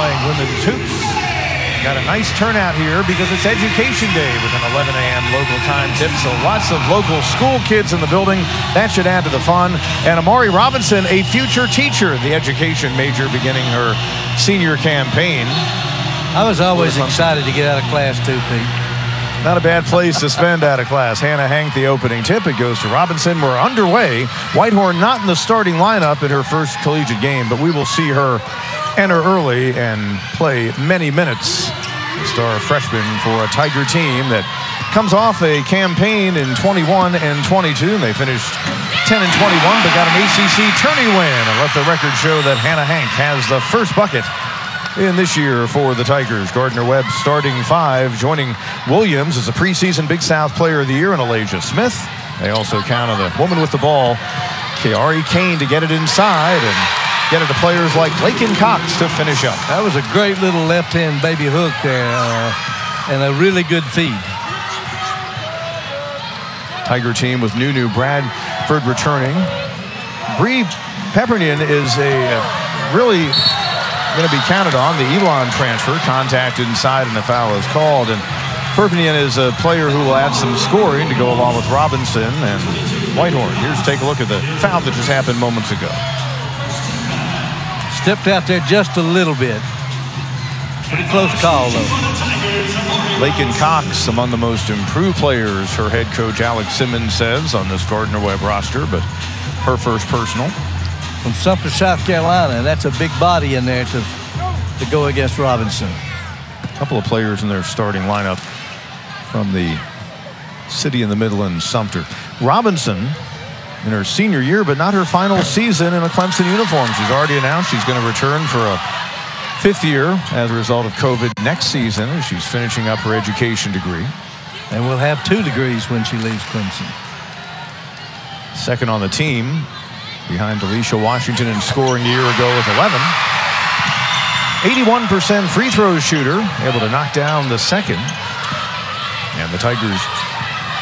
playing women's hoops. Got a nice turnout here because it's Education Day with an 11 a.m. local time tip. So lots of local school kids in the building. That should add to the fun. And Amari Robinson, a future teacher, the education major, beginning her senior campaign. I was always excited to get out of class too, Pete. Not a bad place to spend out of class. Hannah Hank, the opening tip. It goes to Robinson. We're underway. Whitehorn not in the starting lineup in her first collegiate game, but we will see her enter early and play many minutes. Star freshman for a Tiger team that comes off a campaign in 21 and 22. And they finished 10 and 21, but got an ACC tourney win and let the record show that Hannah Hank has the first bucket in this year for the Tigers. Gardner Webb starting five, joining Williams as a preseason Big South Player of the Year and Alasia Smith. They also count on the woman with the ball, Kiari Kane, to get it inside and get it to players like Lakin Cox to finish up. That was a great little left-hand baby hook there uh, and a really good feed. Tiger team with Nunu Bradford returning. Bree Perpignan is a really going to be counted on. The Elon transfer, contact inside, and the foul is called. And Perpignan is a player who will add some scoring to go along with Robinson and Whitehorn. Here's take a look at the foul that just happened moments ago. Stepped out there just a little bit. Pretty close call, though. Lakin Cox, among the most improved players, her head coach Alex Simmons says on this Gardner Webb roster, but her first personal from Sumter, South Carolina. And that's a big body in there to, to go against Robinson. A couple of players in their starting lineup from the city in the Midlands, Sumter. Robinson in her senior year, but not her final season in a Clemson uniform. She's already announced she's going to return for a fifth year as a result of COVID next season she's finishing up her education degree. And will have two degrees when she leaves Clemson. Second on the team behind Alicia Washington in scoring a year ago with 11. 81% free throw shooter, able to knock down the second. And the Tigers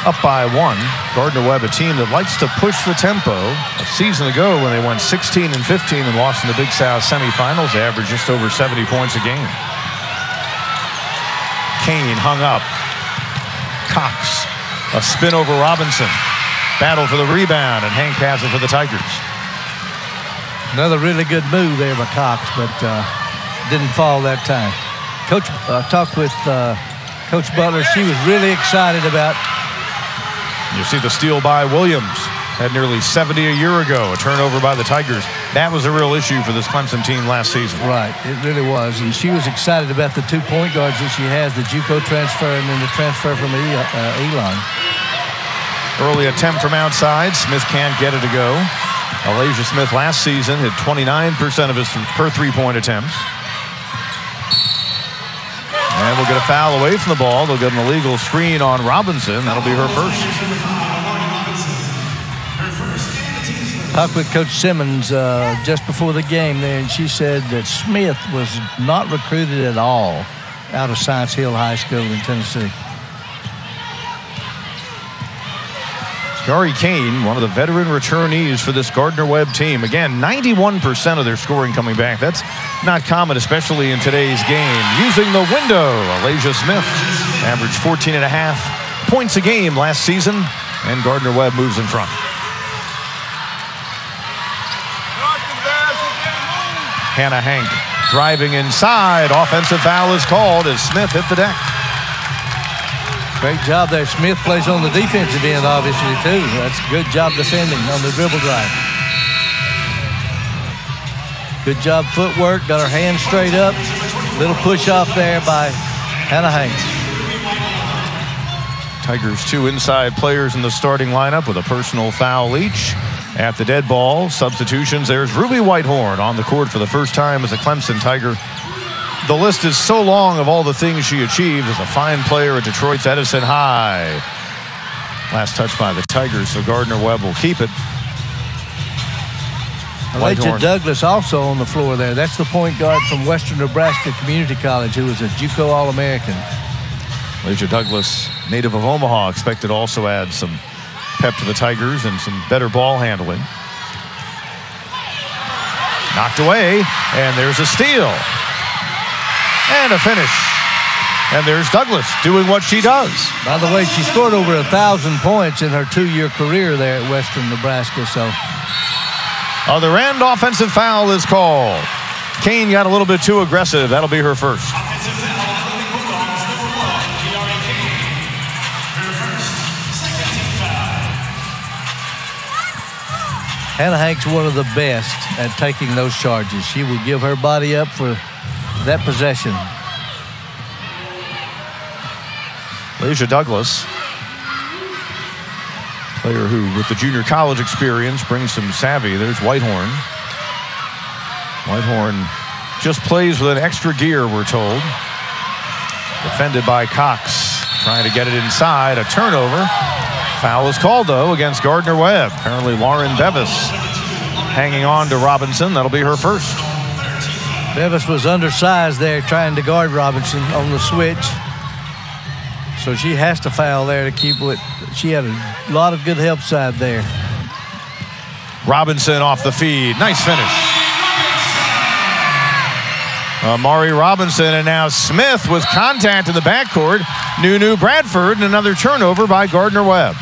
up by one. Gardner Webb, a team that likes to push the tempo. A season ago when they went 16 and 15 and lost in the Big South semifinals, they averaged just over 70 points a game. Kane hung up. Cox, a spin over Robinson. Battle for the rebound, and Hank has it for the Tigers. Another really good move there by Cox, but uh, didn't fall that time. Coach uh, talked with uh, Coach Butler. She was really excited about. You see the steal by Williams. Had nearly 70 a year ago, a turnover by the Tigers. That was a real issue for this Clemson team last season. Right, it really was. And she was excited about the two point guards that she has, the JUCO transfer and then the transfer from uh, Elon. Early attempt from outside. Smith can't get it to go. Alasia Smith last season hit 29% of his per three-point attempts. And we'll get a foul away from the ball. They'll get an illegal screen on Robinson. That'll be her first. Talked with Coach Simmons uh, just before the game there, and she said that Smith was not recruited at all out of Science Hill High School in Tennessee. Kiari Kane, one of the veteran returnees for this Gardner Webb team. Again, 91% of their scoring coming back. That's not common, especially in today's game. Using the window, Alasia Smith averaged 14 and a half points a game last season, and Gardner Webb moves in front. Hannah Hank driving inside. Offensive foul is called as Smith hit the deck. Great job there. Smith plays on the defensive end, obviously, too. That's good job defending on the dribble drive. Good job footwork. Got her hands straight up. Little push off there by Hannah Hanks. Tigers two inside players in the starting lineup with a personal foul each. At the dead ball, substitutions, there's Ruby Whitehorn on the court for the first time as a Clemson Tiger the list is so long of all the things she achieved as a fine player at Detroit's Edison High. Last touch by the Tigers, so Gardner Webb will keep it. Elijah Douglas also on the floor there. That's the point guard from Western Nebraska Community College who was a JUCO All-American. Elijah Douglas, native of Omaha, expected also add some pep to the Tigers and some better ball handling. Knocked away, and there's a steal. And a finish. And there's Douglas doing what she does. By the way, she scored over a thousand points in her two-year career there at Western Nebraska. So, uh, other end offensive foul is called. Kane got a little bit too aggressive. That'll be her first. Hannah Hank's one of the best at taking those charges. She will give her body up for that possession. Leisha Douglas, player who, with the junior college experience, brings some savvy. There's Whitehorn. Whitehorn just plays with an extra gear, we're told. Defended by Cox, trying to get it inside. A turnover. Foul is called, though, against Gardner Webb. Apparently, Lauren Bevis hanging on to Robinson. That'll be her first. Bevis was undersized there trying to guard Robinson on the switch. So she has to foul there to keep it. She had a lot of good help side there. Robinson off the feed. Nice finish. Amari Robinson and now Smith with contact in the backcourt. Nunu Bradford and another turnover by Gardner Webb.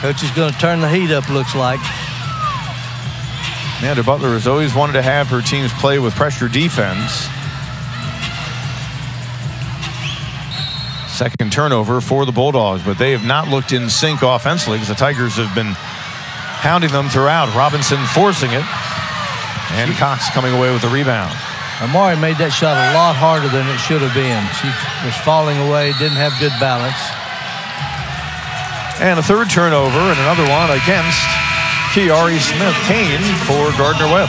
Coach is going to turn the heat up, looks like. Amanda Butler has always wanted to have her teams play with pressure defense. Second turnover for the Bulldogs, but they have not looked in sync offensively because the Tigers have been hounding them throughout. Robinson forcing it, and Cox coming away with the rebound. Amari made that shot a lot harder than it should have been. She was falling away, didn't have good balance. And a third turnover and another one against Kiari Smith Kane for Gardner Webb.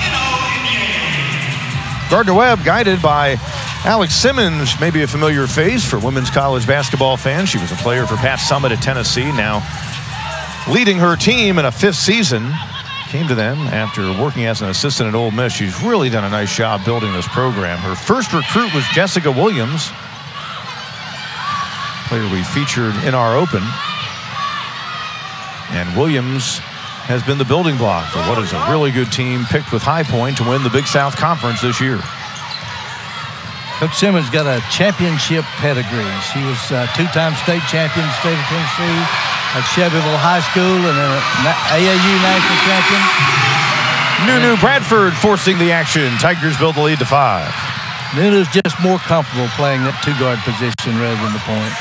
Gardner Webb guided by Alex Simmons, maybe a familiar face for women's college basketball fans. She was a player for Pat Summitt at Tennessee, now leading her team in a fifth season. Came to them after working as an assistant at Ole Miss. She's really done a nice job building this program. Her first recruit was Jessica Williams, player we featured in our open. And Williams has been the building block for what is a really good team picked with High Point to win the Big South Conference this year. Coach Simmons got a championship pedigree. She was a two-time state champion in the state of Tennessee at Shelbyville High School and an AAU national champion. Nunu Bradford forcing the action. Tigers build the lead to five. Nunu's just more comfortable playing that two-guard position rather than the point.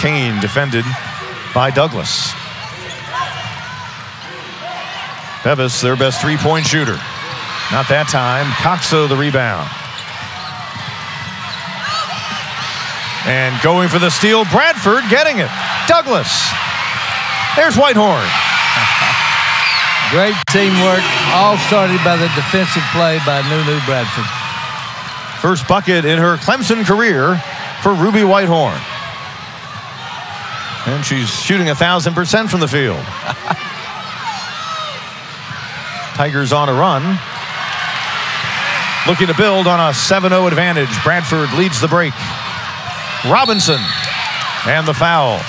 Kane defended by Douglas. Bevis, their best three-point shooter. Not that time. Coxo the rebound. And going for the steal, Bradford getting it. Douglas. There's Whitehorn. Great teamwork, all started by the defensive play by Nunu Bradford. First bucket in her Clemson career for Ruby Whitehorn. And she's shooting a thousand percent from the field. Tigers on a run. Looking to build on a 7-0 advantage. Bradford leads the break. Robinson and the foul.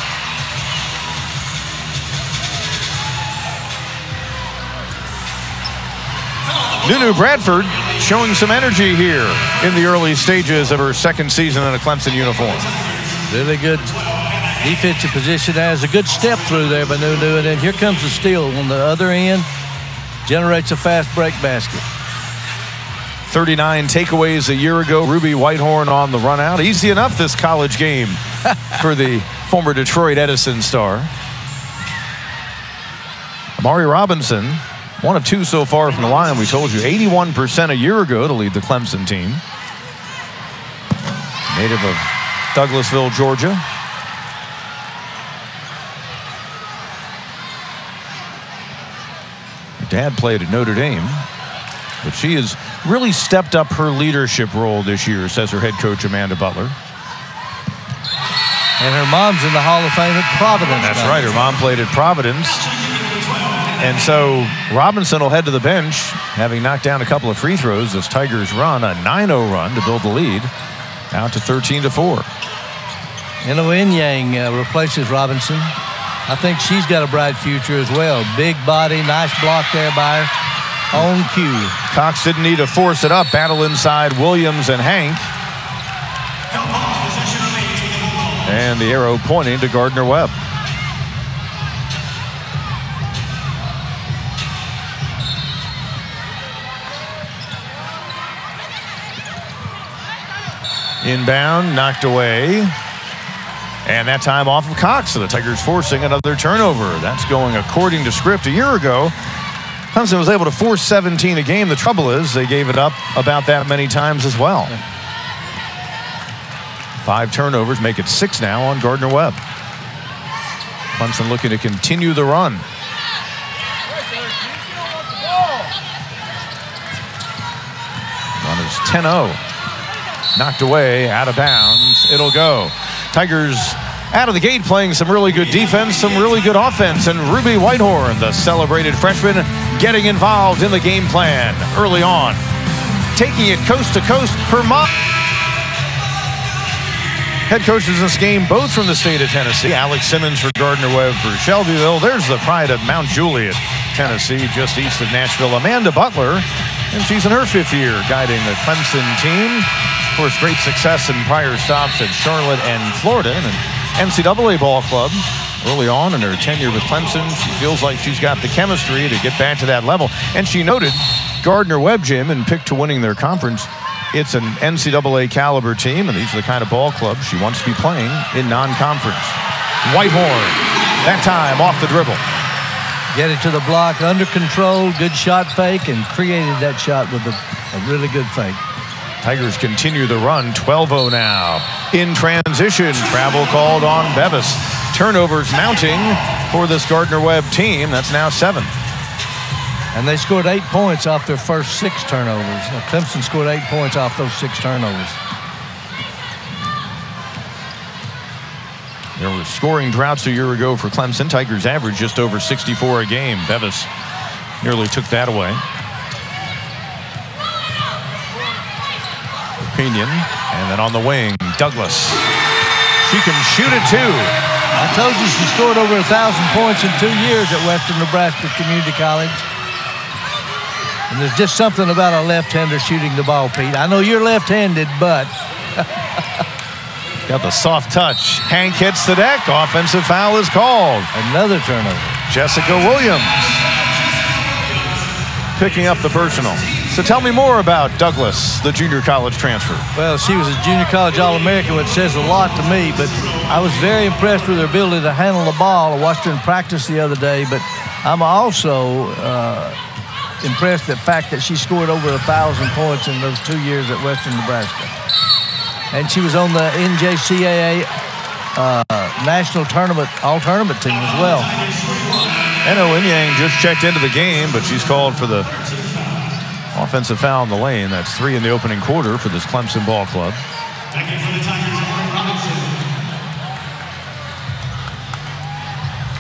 Nunu Bradford showing some energy here in the early stages of her second season in a Clemson uniform. Really good defensive position. Has a good step through there by Nunu, and then here comes the steal on the other end. Generates a fast break basket. 39 takeaways a year ago. Ruby Whitehorn on the run out. Easy enough this college game for the former Detroit Edison star. Amari Robinson, one of two so far from the line. We told you 81% a year ago to lead the Clemson team. Native of Douglasville, Georgia. Dad played at Notre Dame, but she has really stepped up her leadership role this year, says her head coach Amanda Butler. And her mom's in the Hall of Fame at Providence. That's right. Her mom played at Providence. And so Robinson will head to the bench, having knocked down a couple of free throws as Tigers run a 9-0 run to build the lead out to 13 to 4. Eno Inyang uh, replaces Robinson. I think she's got a bright future as well. Big body, nice block there by her. On cue. Cox didn't need to force it up. Battle inside Williams and Hank. And the arrow pointing to Gardner Webb. Inbound, knocked away. And that time off of Cox. So the Tigers forcing another turnover. That's going according to script. A year ago, Clemson was able to force 17 a game. The trouble is they gave it up about that many times as well. Five turnovers make it six now on Gardner Webb. Clemson looking to continue the run. Run is 10-0 knocked away out of bounds. It'll go. Tigers out of the gate playing some really good defense, some really good offense, and Ruby Whitehorn, the celebrated freshman, getting involved in the game plan early on. Taking it coast to coast for Mott. Head coaches in this game, both from the state of Tennessee. Alex Simmons for Gardner Webb for Shelbyville. There's the pride of Mount Juliet, Tennessee, just east of Nashville. Amanda Butler, and she's in her fifth year guiding the Clemson team. Of course, great success in prior stops at Charlotte and Florida and an NCAA ball club. Early on in her tenure with Clemson, she feels like she's got the chemistry to get back to that level. And she noted Gardner Webb, Jim, and picked to winning their conference it's an NCAA caliber team, and these are the kind of ball clubs she wants to be playing in non-conference. Whitehorn, that time off the dribble. Get it to the block, under control, good shot fake, and created that shot with a, a really good fake. Tigers continue the run, 12-0 now. In transition, travel called on Bevis. Turnovers mounting for this Gardner-Webb team. That's now seven. And they scored eight points off their first six turnovers. Now, Clemson scored eight points off those six turnovers. There were scoring droughts a year ago for Clemson. Tigers averaged just over 64 a game. Bevis nearly took that away. Pinion, and then on the wing, Douglas. She can shoot it too. I told you she scored over a thousand points in two years at Western Nebraska Community College. And there's just something about a left-hander shooting the ball, Pete. I know you're left-handed, but... Got the soft touch. Hank hits the deck. Offensive foul is called. Another turnover. Jessica Williams picking up the personal. So tell me more about Douglas, the junior college transfer. Well, she was a junior college All-American, which says a lot to me, but I was very impressed with her ability to handle the ball. I watched her in practice the other day, but I'm also uh, impressed the fact that she scored over a thousand points in those two years at Western Nebraska. And she was on the NJCAA uh, national tournament, all tournament team as well. Eno Inyang just checked into the game, but she's called for the offensive foul in the lane. That's three in the opening quarter for this Clemson ball club.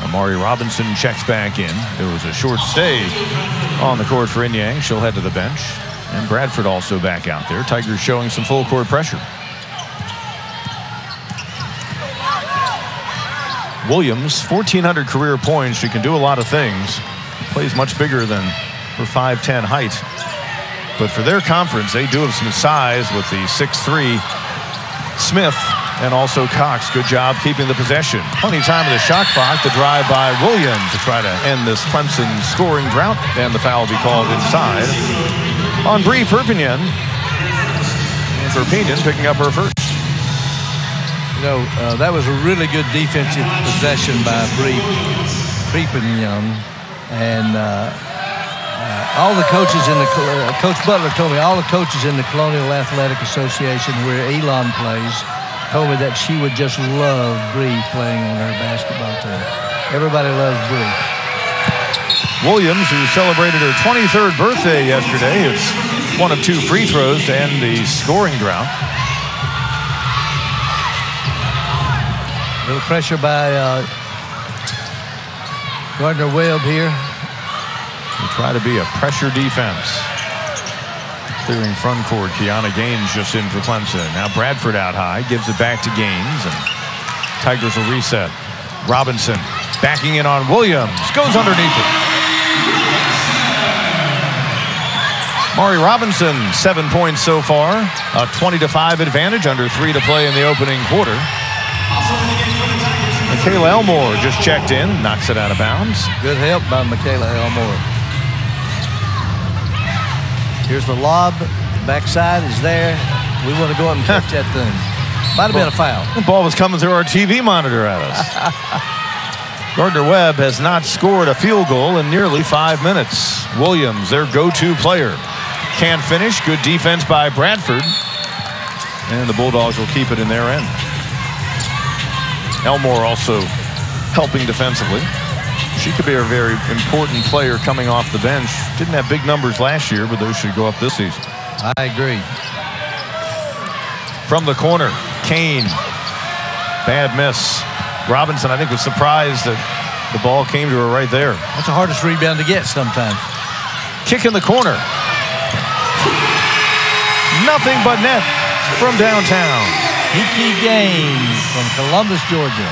Amari Robinson checks back in. It was a short stay on the court for Inyang. She'll head to the bench. And Bradford also back out there. Tigers showing some full court pressure. Williams, 1,400 career points. She can do a lot of things. Plays much bigger than her 5'10 height. But for their conference, they do have some size with the six-three Smith and also Cox. Good job keeping the possession. Plenty of time in the shot clock. The drive by Williams to try to end this Clemson scoring drought. And the foul will be called inside on Bri Perpignan. And Perpignan picking up her first. You know, uh, that was a really good defensive possession by Bri Perpignan. And uh, uh, all the coaches in the, uh, Coach Butler told me, all the coaches in the Colonial Athletic Association where Elon plays, told me that she would just love Bree playing on her basketball team. Everybody loves Bree. Williams, who celebrated her 23rd birthday yesterday, is one of two free throws to end the scoring drought. A little pressure by uh, Gardner Webb here. Try to be a pressure defense. Clearing front court, Kionna Gaines just in for Clemson. Now Bradford out high, gives it back to Gaines, and Tigers will reset. Robinson backing in on Williams, goes underneath it. Mari Robinson, seven points so far. A 20 to 5 advantage, under three to play in the opening quarter. Michaela Elmore just checked in, knocks it out of bounds. Good help by Michaela Elmore. Here's the lob. Backside is there. We want to go up and catch that thing. Might have been a foul. The ball was coming through our TV monitor at us. Gardner Webb has not scored a field goal in nearly five minutes. Williams, their go-to player, can't finish. Good defense by Bradford. And the Bulldogs will keep it in their end. Elmore also helping defensively. She could be a very important player coming off the bench. Didn't have big numbers last year, but those should go up this season. I agree. From the corner, Kane. Bad miss. Robinson, I think, was surprised that the ball came to her right there. That's the hardest rebound to get sometimes. Kick in the corner. Nothing but net from downtown. Kiki Gaines from Columbus, Georgia.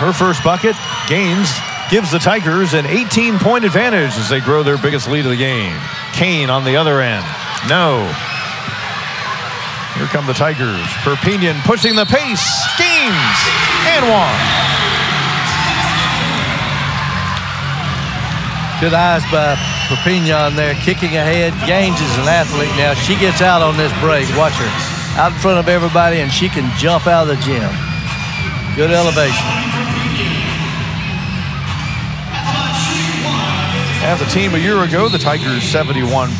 Her first bucket, Gaines, gives the Tigers an 18-point advantage as they grow their biggest lead of the game. Kane on the other end. No. Here come the Tigers. Perpignan pushing the pace. Gaines and one. Good eyes by Perpignan there, kicking ahead. Gaines is an athlete now. She gets out on this break. Watch her. Out in front of everybody, and she can jump out of the gym. Good elevation. As a team a year ago, the Tigers 71%.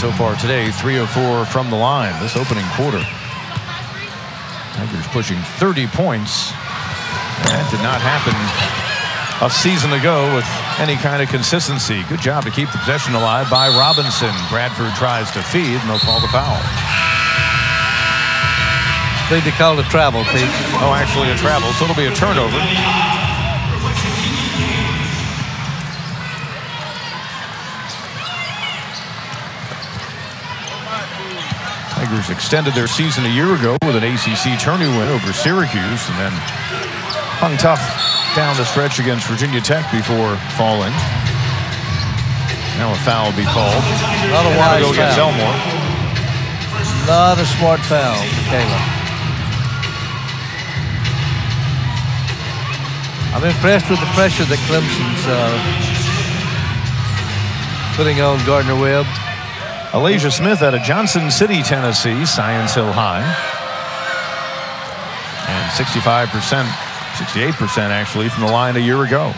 So far today, 3 of 4 from the line this opening quarter. Tigers pushing 30 points. That did not happen a season ago with any kind of consistency. Good job to keep the possession alive by Robinson. Bradford tries to feed, and they'll call the foul. Think they called a travel, Pete. Oh, actually a travel, so it'll be a turnover. Tigers extended their season a year ago with an ACC tourney win over Syracuse and then hung tough down the stretch against Virginia Tech before falling. Now a foul will be called. Not a And wise go against foul. Elmore. Not a smart foul, Michaela. I'm impressed with the pressure that Clemson's uh, putting on Gardner Webb. Alasia Smith out of Johnson City, Tennessee, Science Hill High. And 65%, 68% actually from the line a year ago.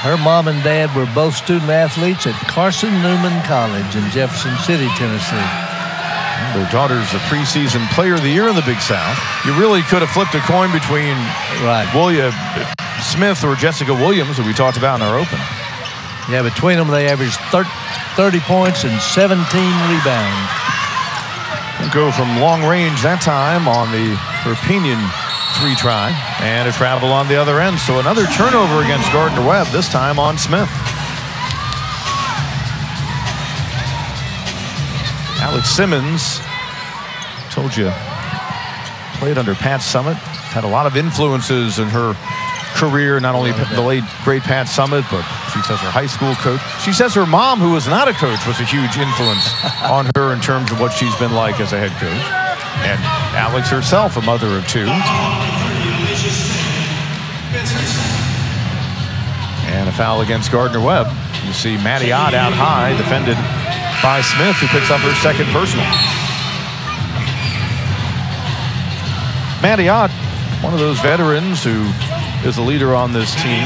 Her mom and dad were both student athletes at Carson Newman College in Jefferson City, Tennessee. Their daughter's a preseason player of the year in the Big South. You really could have flipped a coin between Right. William Smith or Jessica Williams, that we talked about in our open. Yeah, between them, they averaged 30 points and 17 rebounds. Go from long range that time on the Perpignan three try and a travel on the other end. So another turnover against Gardner Webb, this time on Smith. Alex Simmons, told you, played under Pat Summitt, had a lot of influences in her career, not only the late great Pat Summitt, but she says her high school coach. She says her mom, who was not a coach, was a huge influence on her in terms of what she's been like as a head coach. And Alex herself, a mother of two. And a foul against Gardner Webb. You see Matty Ott out high, defended by Smith, who picks up her second personal. Matty Ott, one of those veterans who is a leader on this team.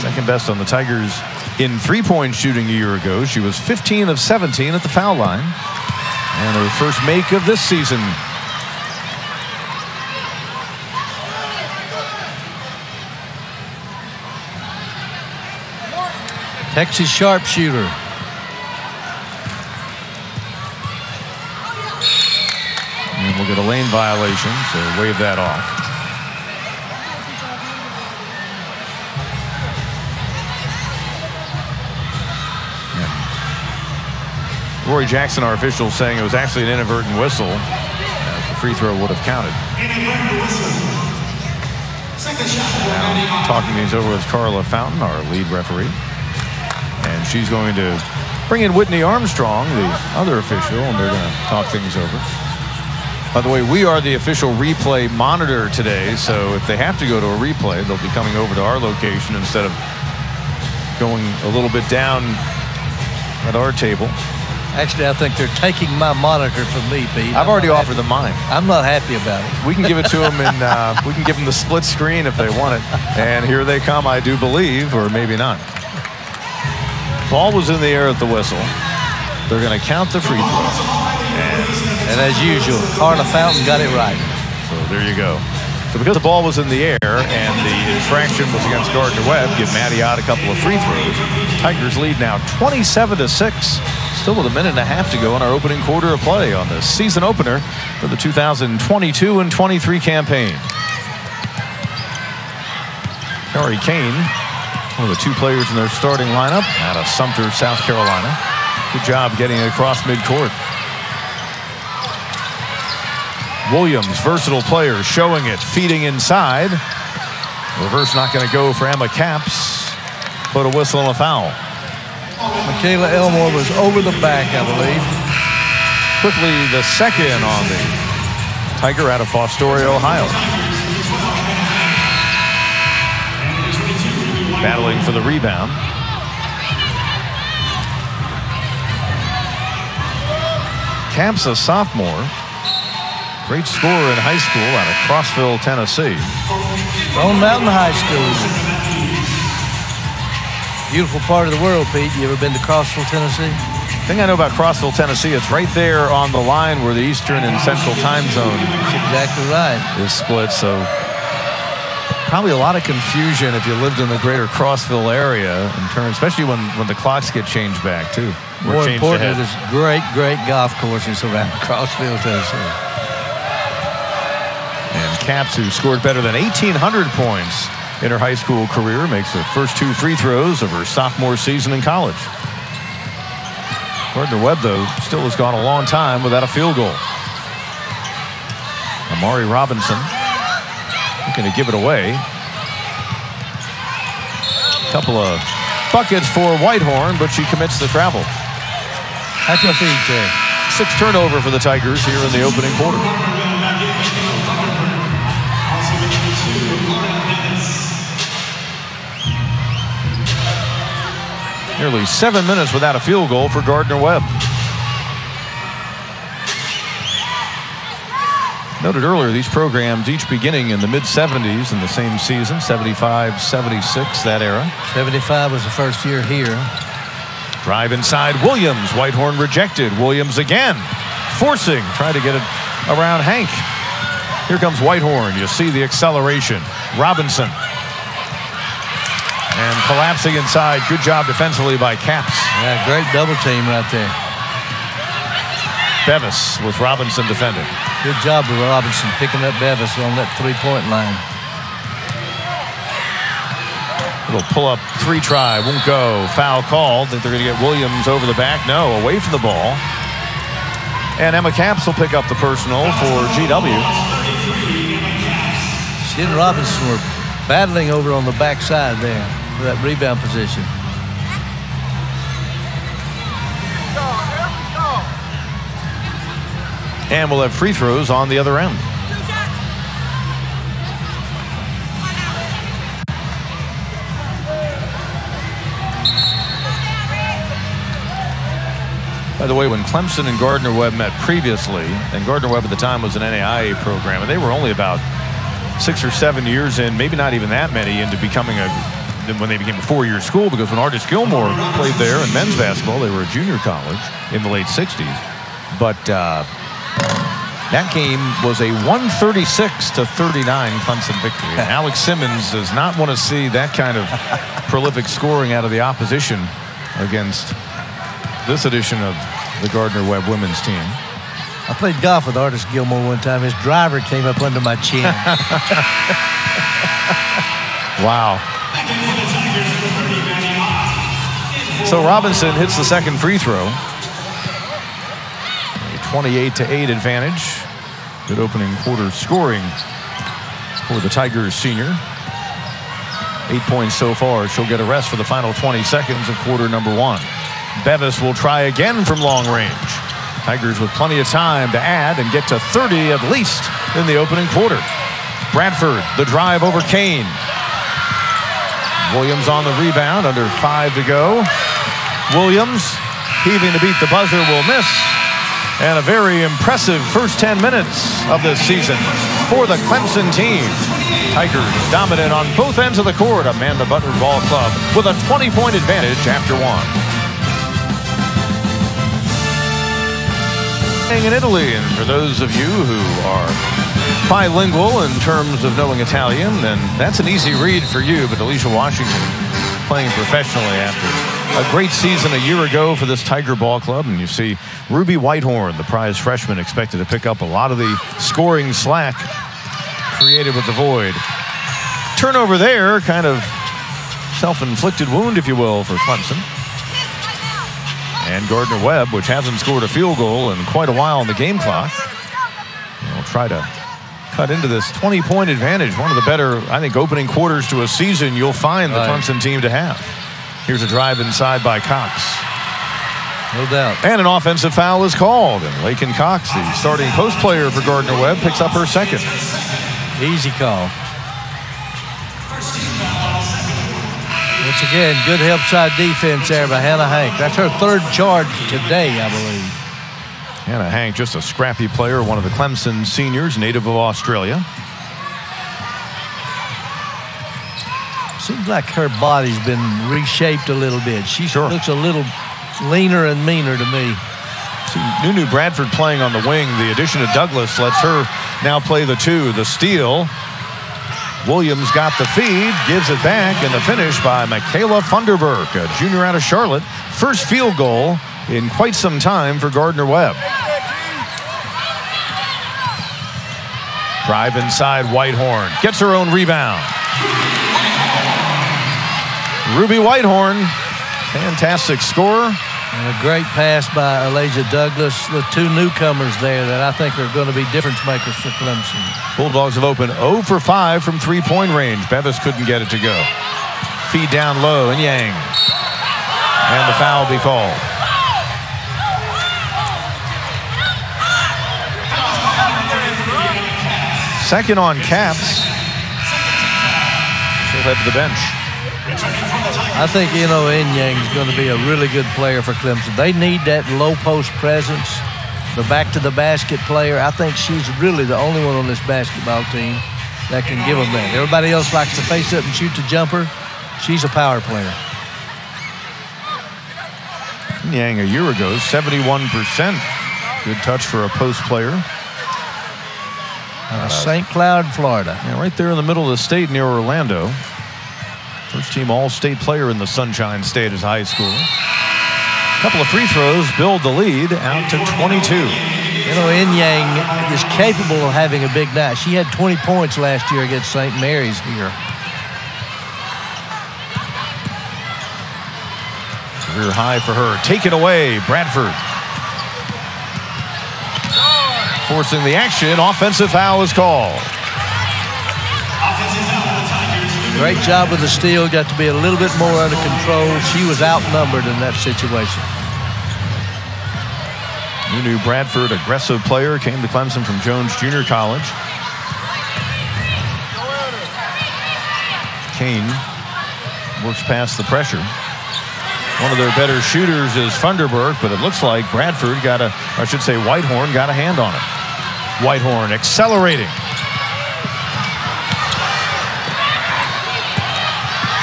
Second best on the Tigers in three-point shooting a year ago. She was 15 of 17 at the foul line. And her first make of this season. Texas sharpshooter. We'll get a lane violation, so wave that off. Yeah. Roy Jackson, our official, saying it was actually an inadvertent whistle. The free throw would have counted. Now, talking things over with Carla Fountain, our lead referee. And she's going to bring in Whitney Armstrong, the other official, and they're going to talk things over. By the way, we are the official replay monitor today, so if they have to go to a replay, they'll be coming over to our location instead of going a little bit down at our table. Actually, I think they're taking my monitor from me, Pete. I've I'm already offered them mine. I'm not happy about it. We can give it to them and uh, we can give them the split screen if they want it. And here they come, I do believe, or maybe not. Ball was in the air at the whistle. They're going to count the free throw. And as usual, Carla Fountain got it right. So there you go. So because the ball was in the air and the infraction was against Gardner Webb, give Matty Ott a couple of free throws. Tigers lead now 27 to 6. Still with a minute and a half to go in our opening quarter of play on the season opener for the 2022 and 23 campaign. Kiari Kane, one of the two players in their starting lineup out of Sumter, South Carolina. Good job getting across midcourt. Williams, versatile player, showing it, feeding inside. Reverse not going to go for Emma Caps. Put a whistle and a foul. Michaela Elmore was over the back, I believe. Quickly, the second on the Tiger out of Fostoria, Ohio. Battling for the rebound. Caps, a sophomore. Great scorer in high school out of Crossville, Tennessee. Stone Memorial High School. Beautiful part of the world, Pete. You ever been to Crossville, Tennessee? thing I know about Crossville, Tennessee, it's right there on the line where the Eastern and Central time zone That's exactly right. is split. So probably a lot of confusion if you lived in the greater Crossville area in terms, especially when, when the clocks get changed back too. or More importantly, ahead. there's great, great golf courses around Crossville, Tennessee. Caps, who scored better than 1,800 points in her high school career, makes the first two free throws of her sophomore season in college. Gardner Webb, though, still has gone a long time without a field goal. Amari Robinson looking to give it away. Couple of buckets for Whitehorn, but she commits the travel. Happy feet there. Six turnover for the Tigers here in the opening quarter. Nearly seven minutes without a field goal for Gardner Webb. Noted earlier, these programs each beginning in the mid 70s in the same season 75, 76, that era. 75 was the first year here. Drive inside Williams. Whitehorn rejected. Williams again. Forcing. Try to get it around Hank. Here comes Whitehorn. You see the acceleration. Robinson. And collapsing inside. Good job defensively by Caps. Yeah, great double team right there. Bevis with Robinson defending. Good job of Robinson picking up Bevis on that three-point line. Little pull up three try. Won't go. Foul called. Think they're going to get Williams over the back. No, away from the ball. And Emma Caps will pick up the personal for GW. She and Robinson were battling over on the backside there for that rebound position. And we'll have free throws on the other end. By the way, when Clemson and Gardner Webb met previously, and Gardner Webb at the time was an NAIA program, and they were only about six or seven years in, maybe not even that many, into becoming a when they became a four-year school. Because when Artis Gilmore played there in men's basketball, they were a junior college in the late '60s. But uh, that game was a 136 to 39 Clemson victory. And Alex Simmons does not want to see that kind of prolific scoring out of the opposition against this edition of the Gardner Webb women's team. I played golf with Artis Gilmore one time. His driver came up under my chin. Wow. So Robinson hits the second free throw. A 28 to 8 advantage. Good opening quarter scoring for the Tigers senior. Eight points so far. She'll get a rest for the final 20 seconds of quarter number one. Bevis will try again from long range. Tigers with plenty of time to add and get to 30 at least in the opening quarter. Bradford, the drive over Kane. Williams on the rebound, under five to go. Williams heaving to beat the buzzer will miss. And a very impressive first 10 minutes of this season for the Clemson team. Tigers dominant on both ends of the court. Amanda Butler Ball Club with a 20-point advantage after one. In Italy, and for those of you who are bilingual in terms of knowing Italian, then that's an easy read for you. But Alicia Washington playing professionally after a great season a year ago for this Tiger Ball Club. And you see Ruby Whitehorn, the prize freshman, expected to pick up a lot of the scoring slack created with the void. Turnover there, kind of self-inflicted wound, if you will, for Clemson. And Gardner Webb, which hasn't scored a field goal in quite a while on the game clock, will try to cut into this 20-point advantage. One of the better, I think, opening quarters to a season you'll find the Right. Clemson team to have. Here's a drive inside by Cox. No doubt. And an offensive foul is called. And Lakin Cox, the starting post player for Gardner Webb, picks up her second. Easy call. Once again, good help side defense there by Hannah Hank. That's her third charge today, I believe. Hannah Hank, just a scrappy player, one of the Clemson seniors, native of Australia. Seems like her body's been reshaped a little bit. She Sure. looks a little leaner and meaner to me. See, Nunu Bradford playing on the wing. The addition of Douglas lets her now play the two. The steal. Williams got the feed, gives it back, and the finish by Michaela Funderburk, a junior out of Charlotte. First field goal in quite some time for Gardner Webb. Drive inside Whitehorn. Gets her own rebound. Ruby Whitehorn, fantastic scorer. And a great pass by Elijah Douglas. The two newcomers there that I think are going to be difference makers for Clemson. Bulldogs have opened 0 for 5 from three-point range. Bevis couldn't get it to go. Feed down low and Yang. And the foul be called. Second on Caps. She'll head to the bench. I think Eno Yang is going to be a really good player for Clemson. They need that low post presence, the back to the basket player. I think she's really the only one on this basketball team that can give them that. Everybody else likes to face up and shoot the jumper. She's a power player. Yang a year ago, 71%. Good touch for a post player. Uh, St. Cloud, Florida. Yeah, right there in the middle of the state near Orlando. First team All State player in the Sunshine State as high school. Couple of free throws build the lead out to 22. You know, Yang is capable of having a big night. She had 20 points last year against St. Mary's here. Career high for her. Take it away, Bradford. Forcing the action. Offensive foul is called. Great job with the steal. Got to be a little bit more under control. She was outnumbered in that situation. Nunu Bradford, aggressive player, came to Clemson from Jones Junior College. Kane works past the pressure. One of their better shooters is Funderburg, but it looks like Bradford got a, I should say Whitehorn got a hand on it. Whitehorn accelerating.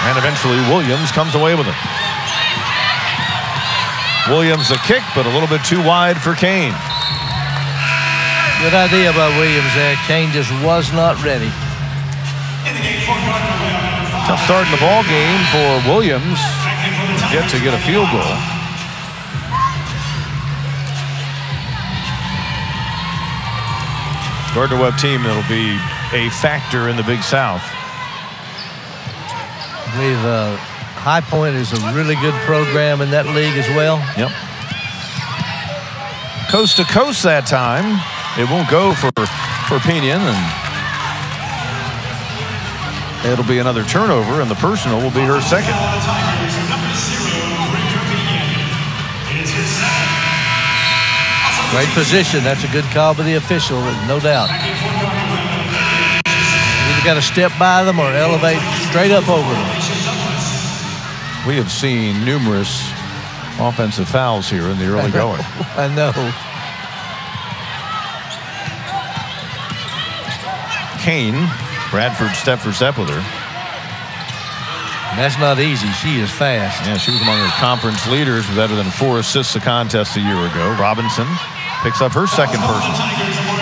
And eventually Williams comes away with it. Williams a kick, but a little bit too wide for Kane. Good idea by Williams there. Kane just was not ready. Tough start in the ball game for Williams. Yet to get a field goal. Gardner Webb team that'll be a factor in the Big South. Believe uh, High Point is a really good program in that league as well. Yep. Coast to coast that time. It won't go for for Pinion and It'll be another turnover, and the personal will be her second. Great position. That's a good call by the official, no doubt. Either got to step by them or elevate straight up over them. We have seen numerous offensive fouls here in the early going. I know. Kane, Bradford step for step with her. That's not easy. She is fast. Yeah, she was among the conference leaders with better than four assists a contest a year ago. Robinson picks up her second person.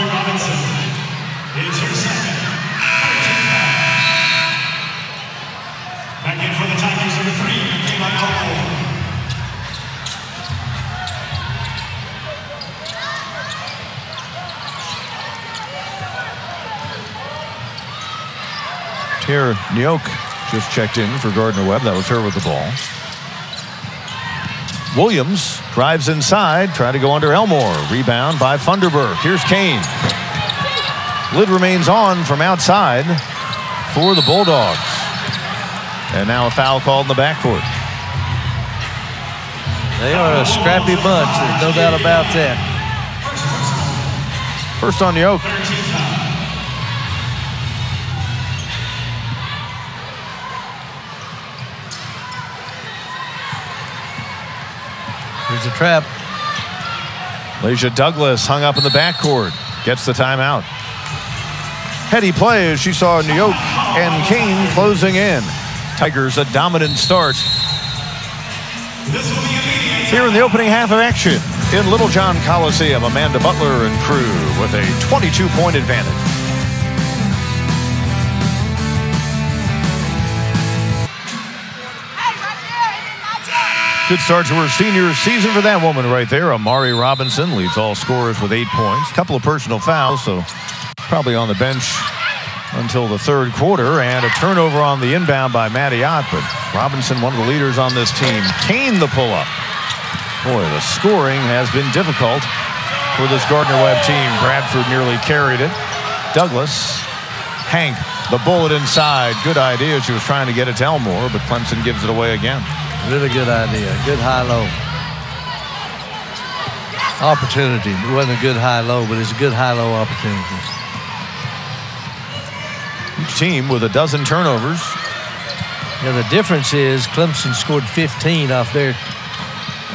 Tara Nyok just checked in for Gardner Webb. That was her with the ball. Williams drives inside, trying to go under Elmore. Rebound by Funderburg. Here's Kane. Lid remains on from outside for the Bulldogs. And now a foul called in the backcourt. They are a scrappy bunch. There's no doubt about that. First on Yoke. Here's a trap. Leisha Douglas hung up in the backcourt. Gets the timeout. Heady play as she saw New York and Kane closing in. Tigers a dominant start This will be immediate. here in the opening half of action in Littlejohn Coliseum. Amanda Butler and crew with a 22-point advantage. Good start to her senior season for that woman right there. Amari Robinson leads all scorers with eight points. Couple of personal fouls, so probably on the bench until the third quarter. And a turnover on the inbound by Maddie Ott, but Robinson, one of the leaders on this team. Kane the pull-up. Boy, the scoring has been difficult for this Gardner-Webb team. Bradford nearly carried it. Douglas, Hank, the bullet inside. Good idea. She was trying to get it to Elmore, but Clemson gives it away again. Really good idea. Good high-low. Opportunity. It wasn't a good high-low, but it's a good high-low opportunity. Each team with a dozen turnovers. Yeah, the difference is Clemson scored 15 off their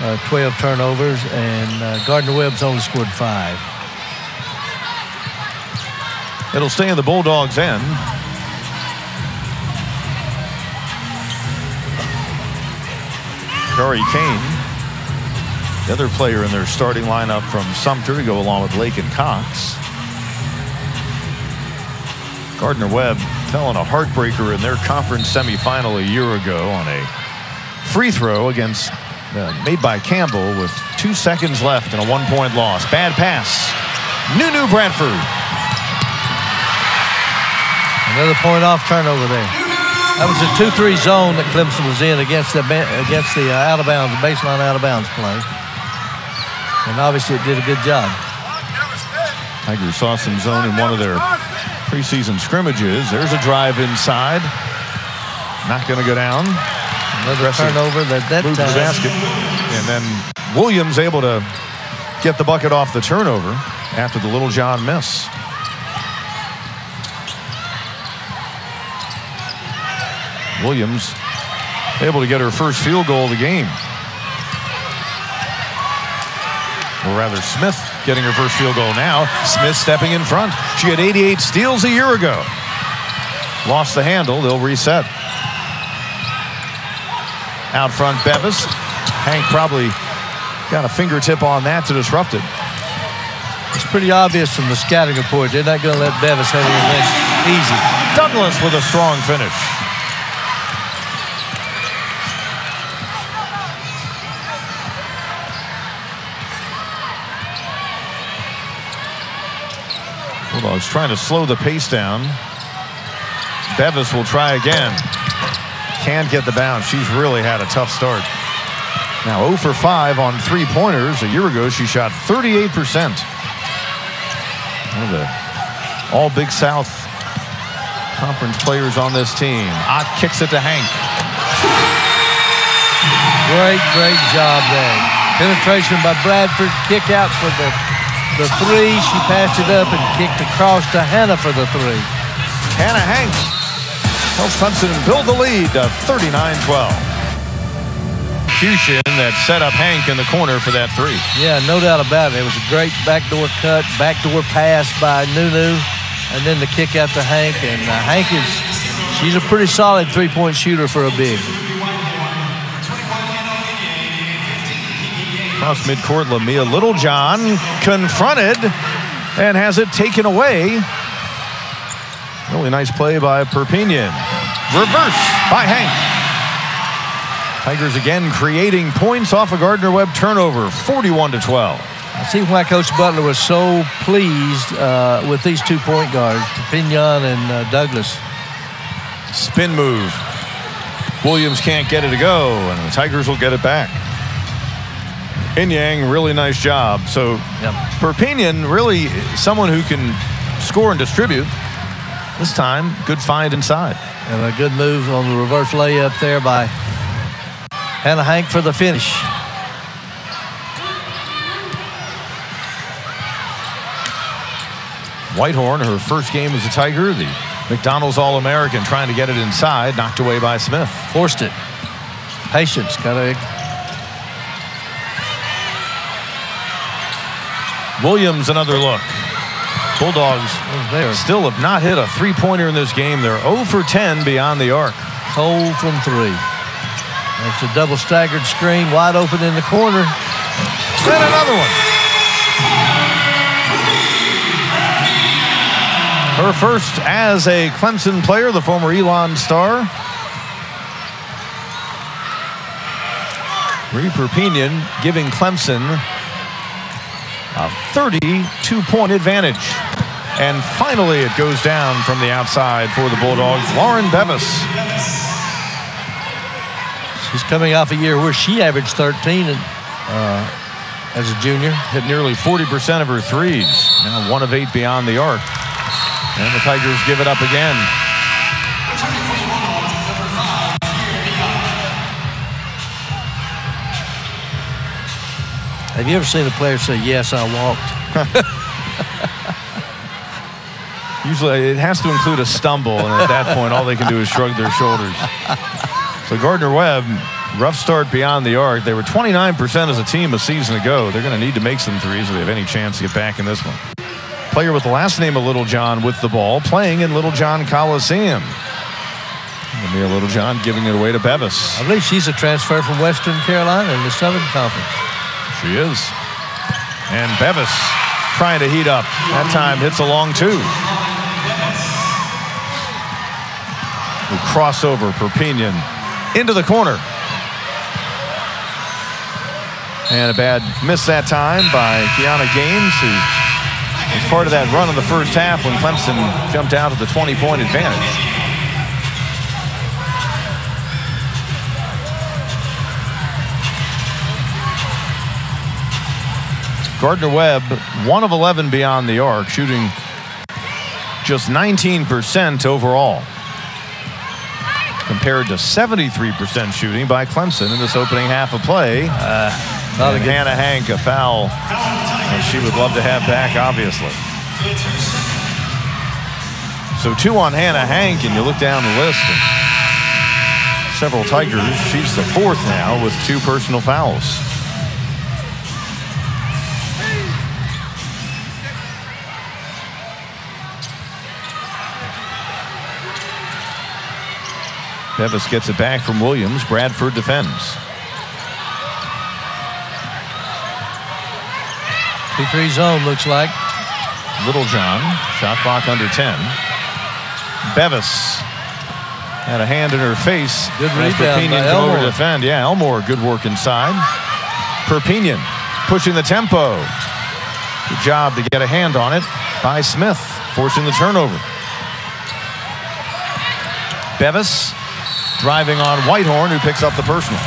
uh, 12 turnovers, and uh, Gardner-Webb's only scored five. It'll stay in the Bulldogs' end. Kiari Kane, the other player in their starting lineup from Sumter to go along with Lake and Cox. Gardner Webb fell in a heartbreaker in their conference semifinal a year ago on a free throw against uh, made by Campbell with two seconds left and a one-point loss. Bad pass. Nunu Bradford Another point off turnover there. That was a 2-3 zone that Clemson was in against the against the uh, out of bounds, baseline out of bounds play. And obviously it did a good job. Tigers saw some zone in one of their preseason scrimmages. There's a drive inside. Not going to go down. Another Aggressive turnover that that to the basket. And then Williams able to get the bucket off the turnover after the Littlejohn miss. Williams able to get her first field goal of the game. Or rather, Smith getting her first field goal now. Smith stepping in front. She had 88 steals a year ago. Lost the handle. They'll reset. Out front, Bevis. Hank probably got a fingertip on that to disrupt it. It's pretty obvious from the scouting report. They're not going to let Bevis have anything easy. Douglas with a strong finish. Bulldogs trying to slow the pace down. Bevis will try again. Can't get the bounce. She's really had a tough start. Now 0 for 5 on three pointers. A year ago, she shot 38%. One of the all Big South conference players on this team. Ott kicks it to Hank. Great, great job there. Penetration by Bradford. Kick out for the, the three. She passed it up and kicked across to Hannah for the three. Hannah Hank helps Clemson build the lead to 39-12. Execution that set up Hank in the corner for that three. Yeah, no doubt about it. It was a great backdoor cut, backdoor pass by Nunu, and then the kick out to Hank. And uh, Hank is, she's a pretty solid three-point shooter for a big. Across midcourt, Lamia Littlejohn confronted and has it taken away. Really nice play by Perpignan. Reverse by Hank. Tigers again creating points off a Gardner Webb turnover, 41 to 12. I see why Coach Butler was so pleased uh, with these two point guards, Pignon and uh, Douglas. Spin move. Williams can't get it to go, and the Tigers will get it back. Inyang, really nice job. So Yep. Perpignan, really someone who can score and distribute. This time, good find inside. And a good move on the reverse layup there by Hannah Hank for the finish. Whitehorn, her first game as a Tiger, the McDonald's All American, trying to get it inside, knocked away by Smith. Forced it. Patience. Got to Williams, another look. Bulldogs there. still have not hit a three pointer in this game. They're 0 for 10 beyond the arc. Cold from three. That's a double staggered screen, wide open in the corner. And another one. Her first as a Clemson player, the former Elon star. Marie Perpignan giving Clemson a 32-point advantage. And finally, it goes down from the outside for the Bulldogs. Lauren Bevis. She's coming off a year where she averaged 13 and, uh, as a junior. hit nearly 40% of her threes. Now one of eight beyond the arc. And the Tigers give it up again. Have you ever seen a player say, Yes, I walked? Usually it has to include a stumble, and at that point, all they can do is shrug their shoulders. So Gardner Webb, rough start beyond the arc. They were 29% as a team a season ago. They're going to need to make some threes if they have any chance to get back in this one. Player with the last name of Littlejohn with the ball, playing in Littlejohn Coliseum. Lamia Littlejohn giving it away to Bevis. I believe she's a transfer from Western Carolina in the Southern Conference. She is. And Bevis trying to heat up. That time hits a long two. The crossover, Perpignan into the corner. And a bad miss that time by Kionna Gaines, who was part of that run in the first half when Clemson jumped out at the 20-point advantage. Gardner Webb, one of 11 beyond the arc, shooting just 19% overall, compared to 73% shooting by Clemson in this opening half of play. Uh, Not a And Hannah Hank, a foul and she would love to have back, obviously. So two on Hannah Hank, and you look down the list. Several Tigers. She's the fourth now with two personal fouls. Bevis gets it back from Williams. Bradford defends. P3 zone, looks like. Littlejohn, shot clock under 10. Bevis had a hand in her face. Good rebound Perpignan by came over to Elmore. defend. Yeah, Elmore, good work inside. Perpignan pushing the tempo. Good job to get a hand on it by Smith, forcing the turnover. Bevis driving on Whitehorn, who picks up the personal.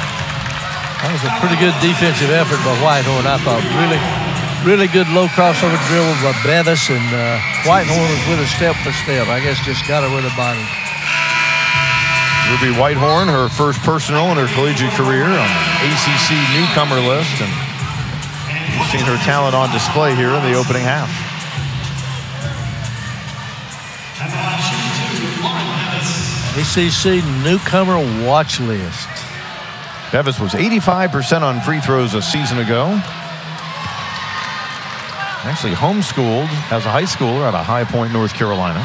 That was a pretty good defensive effort by Whitehorn, I thought. Really Really good low crossover dribble by Bevis and uh, Whitehorn was with her step for step. I guess just got her with her body. Ruby Whitehorn, her first personal in her collegiate career on the ACC newcomer list, and you've seen her talent on display here in the opening half. ACC newcomer watch list. Bevis was 85% on free throws a season ago. Actually homeschooled as a high schooler out of High Point, North Carolina.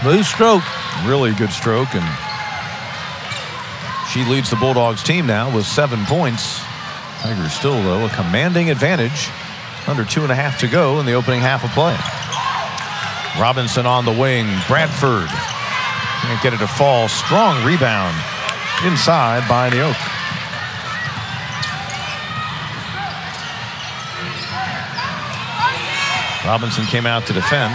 Smooth stroke. Really good stroke, and she leads the Bulldogs team now with seven points. Tigers still, though, a commanding advantage. Under two and a half to go in the opening half of play. Robinson on the wing. Bradford can't get it to fall. Strong rebound inside by the Oak. Robinson came out to defend.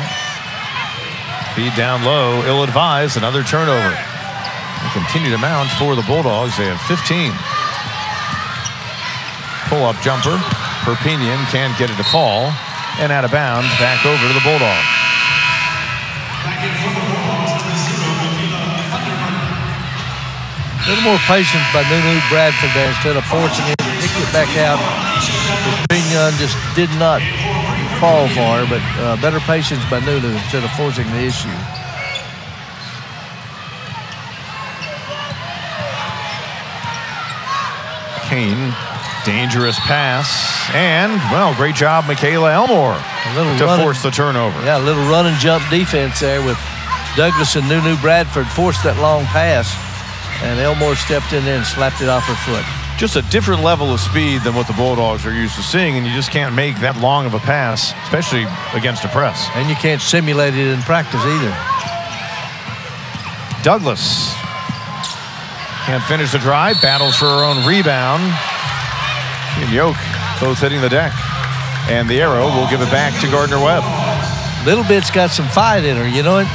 Feed down low, ill-advised, another turnover. They continue to mount for the Bulldogs. They have 15. Pull-up jumper. Perpignan can't get it to fall. And out of bounds, back over to the Bulldogs. A little more patience by Nunu Bradford there instead of forcing him to kick it back out. Perpignan just did not fall far, but uh, better patience by Nunu instead of forcing the issue. Kane, dangerous pass. And, well, great job, Michaela Elmore A little to run force the turnover. Yeah, a little run and jump defense there with Douglas and Nunu Bradford forced that long pass, and Elmore stepped in there and slapped it off her foot. Just a different level of speed than what the Bulldogs are used to seeing, and you just can't make that long of a pass, especially against a press. And you can't simulate it in practice either. Douglas can't finish the drive, battles for her own rebound. And Yoke both hitting the deck. And the arrow will give it back to Gardner Webb. Little bit's got some fight in her, you know it?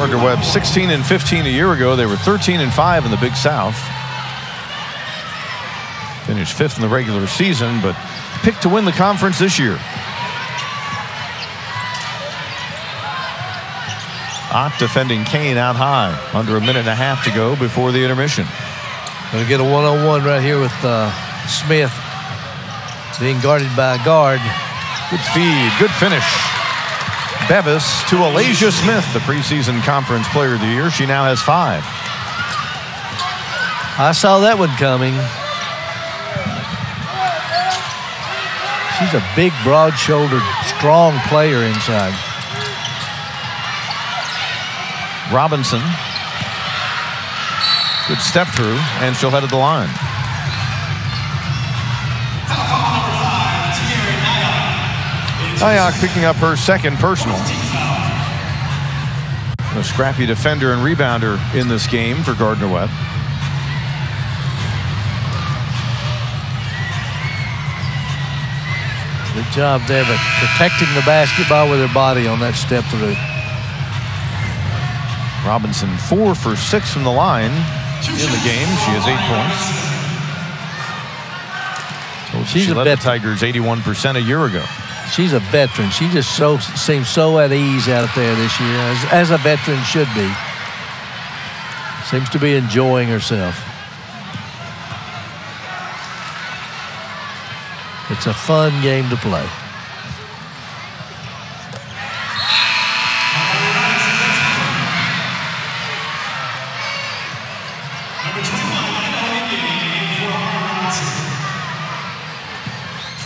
Gardner Webb 16 and 15 a year ago. They were 13 and 5 in the Big South. Finished fifth in the regular season, but picked to win the conference this year. Ott defending Kane out high. Under a minute and a half to go before the intermission. Gonna get a one-on-one right here with uh, Smith being guarded by a guard. Good feed, good finish. Bevis to Alasia Smith, the preseason conference player of the year. She now has five. I saw that one coming. She's a big, broad-shouldered, strong player inside. Robinson. Good step through, and she'll head to the line. Nyack picking up her second personal. A scrappy defender and rebounder in this game for Gardner Webb. Good job there, protecting the basketball with her body on that step through. Robinson four for six from the line in the game. She has eight points. Told you She's she a led the veteran. Tigers 81% a year ago. She's a veteran. She just so seems so at ease out there this year, as, as a veteran should be. Seems to be enjoying herself. It's a fun game to play.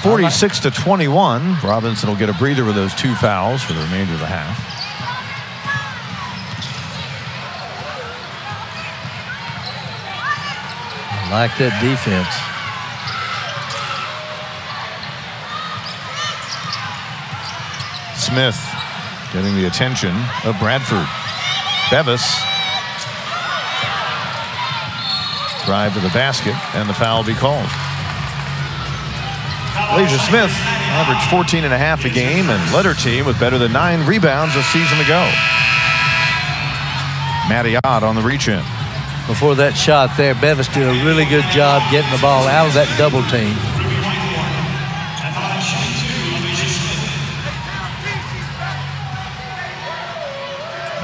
46 to 21. Robinson will get a breather with those two fouls for the remainder of the half. I like that defense. Smith getting the attention of Bradford. Bevis. Drive to the basket, and the foul will be called. Alasia Smith averaged 14 and a half a game and led her team with better than nine rebounds a season ago. Maddie Ott on the reach in. Before that shot there, Bevis did a really good job getting the ball out of that double team.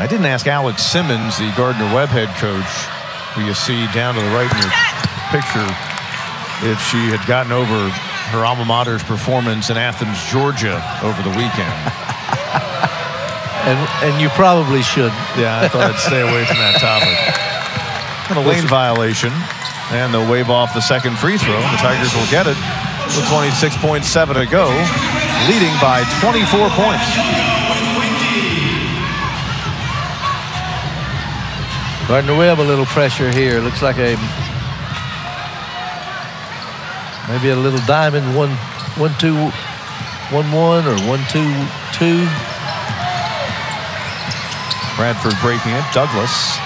I didn't ask Alex Simmons, the Gardner Webb head coach, who you see down to the right in your picture, if she had gotten over her alma mater's performance in Athens, Georgia over the weekend. and and you probably should. Yeah, I thought I'd stay away from that topic. And a lane violation, and they'll wave off the second free throw. The Tigers will get it with 26.7 to go, leading by 24 points. Gardner Webb a little pressure here. Looks like a maybe a little diamond one one two one one or one two two. Bradford breaking it. Douglas.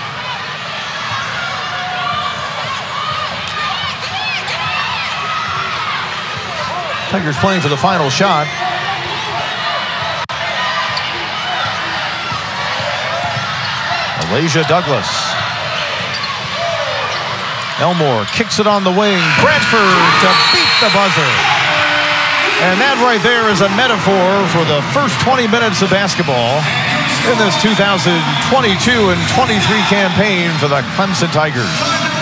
Tigers playing for the final shot. Alasia Douglas. Elmore kicks it on the wing. Bradford the buzzer. And that right there is a metaphor for the first 20 minutes of basketball in this 2022 and 23 campaign for the Clemson Tigers.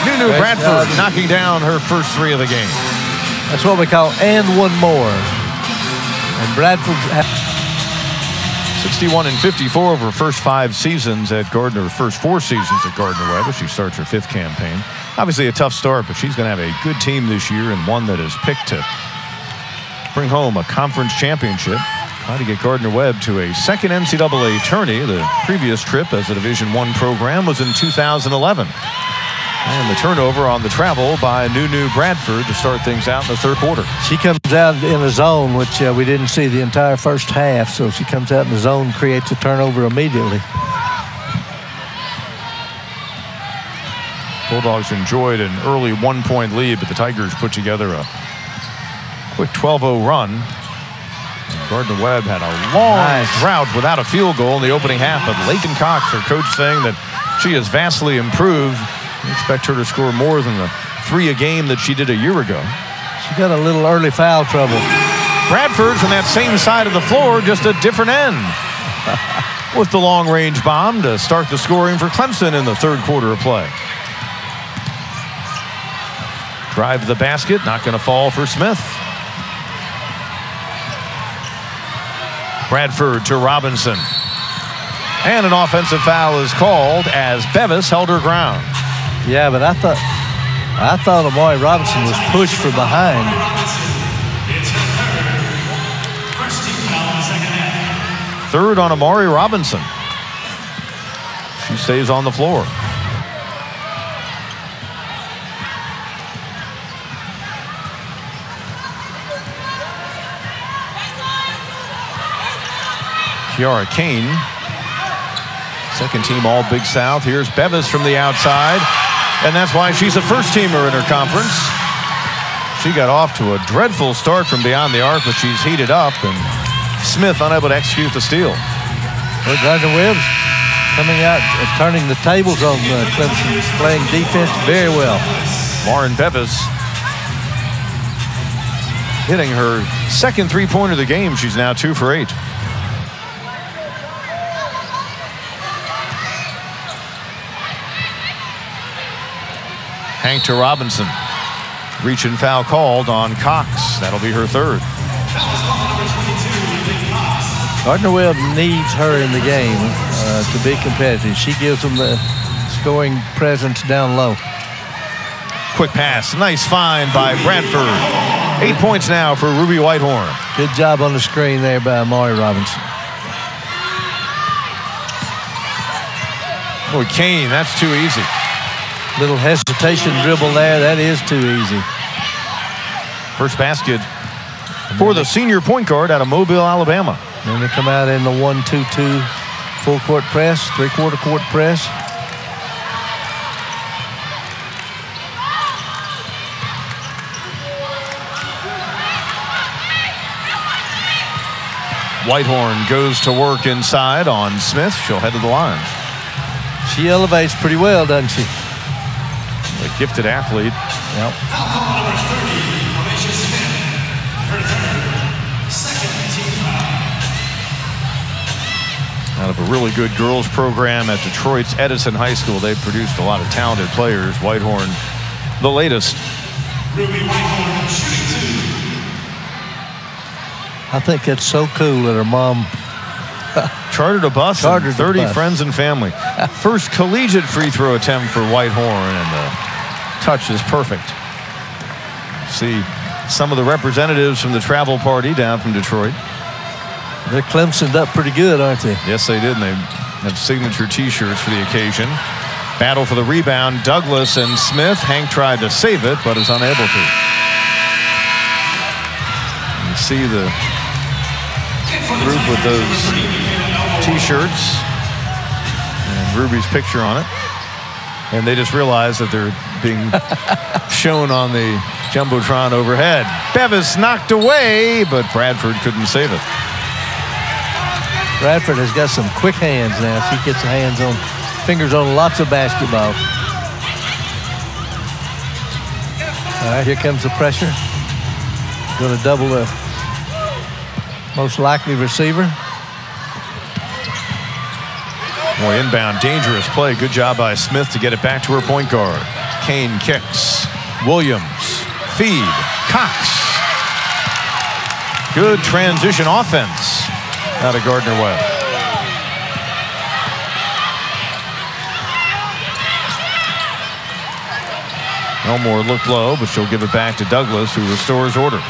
Nunu Bradford knocking down her first three of the game. That's what we call and one more. And Bradford 61 and 54 over her first five seasons at Gardner, first four seasons at Gardner Webb as she starts her fifth campaign. Obviously a tough start, but she's going to have a good team this year and one that is picked to bring home a conference championship. Try to get Gardner Webb to a second NCAA tourney. The previous trip as a Division One program was in 2011. And the turnover on the travel by Nunu Bradford to start things out in the third quarter. She comes out in a zone, which uh, we didn't see the entire first half. So she comes out in the zone, creates a turnover immediately. Bulldogs enjoyed an early one-point lead, but the Tigers put together a quick 12-0 run. Gardner Webb had a long Nice. drought without a field goal in the opening half, but Leighton Cox, her coach, saying that she has vastly improved. We expect her to score more than the three a game that she did a year ago. She got a little early foul trouble. Bradford's on that same side of the floor, just a different end. With the long range bomb to start the scoring for Clemson in the third quarter of play. Drive to the basket, not going to fall for Smith. Bradford to Robinson. And an offensive foul is called as Bevis held her ground. Yeah, but I thought I thought Amari Robinson was pushed from behind. Third. First team foul in the second half. Third on Amari Robinson. She stays on the floor. Kiari Kane, second team All Big South. Here's Bevis from the outside, and that's why she's a first teamer in her conference. She got off to a dreadful start from beyond the arc, but she's heated up, and Smith unable to execute the steal. Gardner Webb's coming out, uh, turning the tables on uh, Clemson, playing defense very well. Lauren Bevis hitting her second three-pointer of the game. She's now two for eight. Hank to Robinson. Reach and foul called on Cox. That'll be her third. Gardner Webb needs her in the game uh, to be competitive. She gives them the scoring presence down low. Quick pass. Nice find by Bradford. Eight points now for Ruby Whitehorn. Good job on the screen there by Amari Robinson. Boy, Kane, that's too easy. Little hesitation dribble there. That is too easy. First basket for the senior point guard out of Mobile, Alabama. Then they come out in the one-two-two full court press, three-quarter court press. Whitehorn goes to work inside on Smith. She'll head to the line. She elevates pretty well, doesn't she? A gifted athlete. Yep. Number 30, Alasia Smith. Her third, second team foul. Out of a really good girls program at Detroit's Edison High School. They've produced a lot of talented players. Whitehorn, the latest. Ruby Whitehorn shooting two. I think it's so cool that her mom Chartered a bus, and Chartered a 30 bus. friends and family. First collegiate free throw attempt for Whitehorn, and the touch is perfect. See some of the representatives from the travel party down from Detroit. they're Clemsoned up pretty good, aren't they? Yes, they did, and they have signature T-shirts for the occasion. Battle for the rebound, Douglas and Smith. Hank tried to save it, but is unable to. You see the group with those T-shirts and Ruby's picture on it, and they just realized that they're being shown on the jumbotron overhead. Bevis knocked away, but Bradford couldn't save it. Bradford has got some quick hands now. She gets hands on, fingers on lots of basketball. All right, here comes the pressure. Going to double the most likely receiver. Boy, inbound, dangerous play. Good job by Smith to get it back to her point guard. Kane kicks. Williams. Feed. Cox. Good transition offense out of Gardner Webb. Elmore looked low, but she'll give it back to Douglas, who restores order.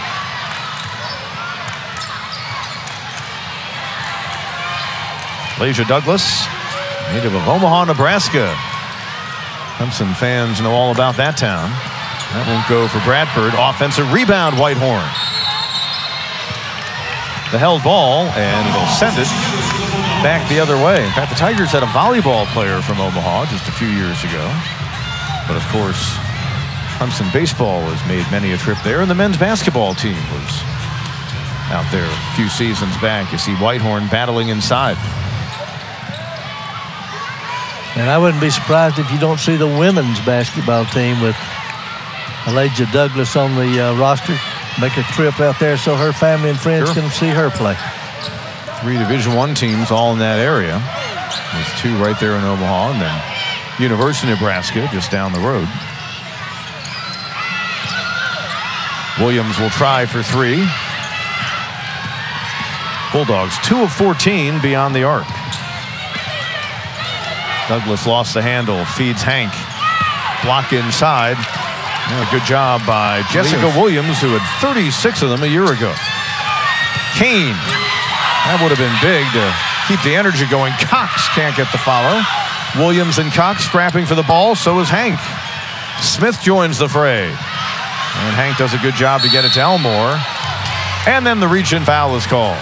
Lasia Douglas, native of Omaha, Nebraska. Clemson fans know all about that town. That won't go for Bradford. Offensive rebound, Whitehorn. The held ball, and it'll send it back the other way. In fact, the Tigers had a volleyball player from Omaha just a few years ago. But of course, Clemson baseball has made many a trip there, and the men's basketball team was out there a few seasons back. You see Whitehorn battling inside. And I wouldn't be surprised if you don't see the women's basketball team with Elijah Douglas on the uh, roster. Make a trip out there so her family and friends Sure. can see her play. three Division One teams all in that area. There's two right there in Omaha, and then University of Nebraska just down the road. Williams will try for three. Bulldogs two of 14 beyond the arc. Douglas lost the handle, feeds Hank. Block inside. Yeah, good job by Jessica Williams, who had 36 of them a year ago. Kane that would have been big to keep the energy going. Cox can't get the follow. Williams and Cox scrapping for the ball. So is Hank. Smith joins the fray. And Hank does a good job to get it to Elmore. And then the reach and foul is called.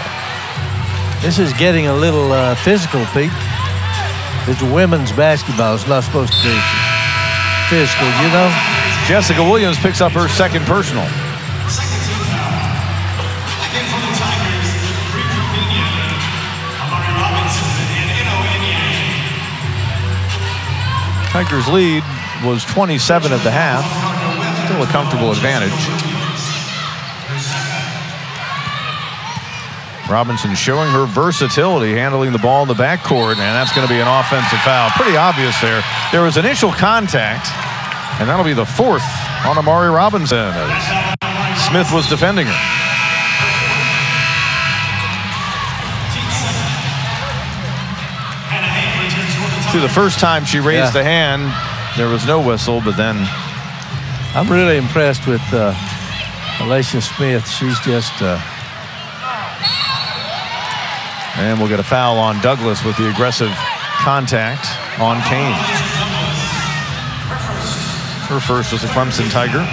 This is getting a little uh, physical, Pete. It's women's basketball. It's not supposed to be physical, you know? Jessica Williams picks up her second personal. Tigers lead was 27 at the half. Still a comfortable advantage. Robinson showing her versatility handling the ball in the backcourt, and that's going to be an offensive foul. Pretty obvious there. There was initial contact, and that'll be the fourth on Amari Robinson as Smith was defending her. Hannah Hank returns for the See, the first time she raised Yeah. the hand, there was no whistle, but then I'm really impressed with uh, Alasia Smith. She's just, uh, And we'll get a foul on Douglas with the aggressive contact on Kane. Her first was a Clemson Tiger.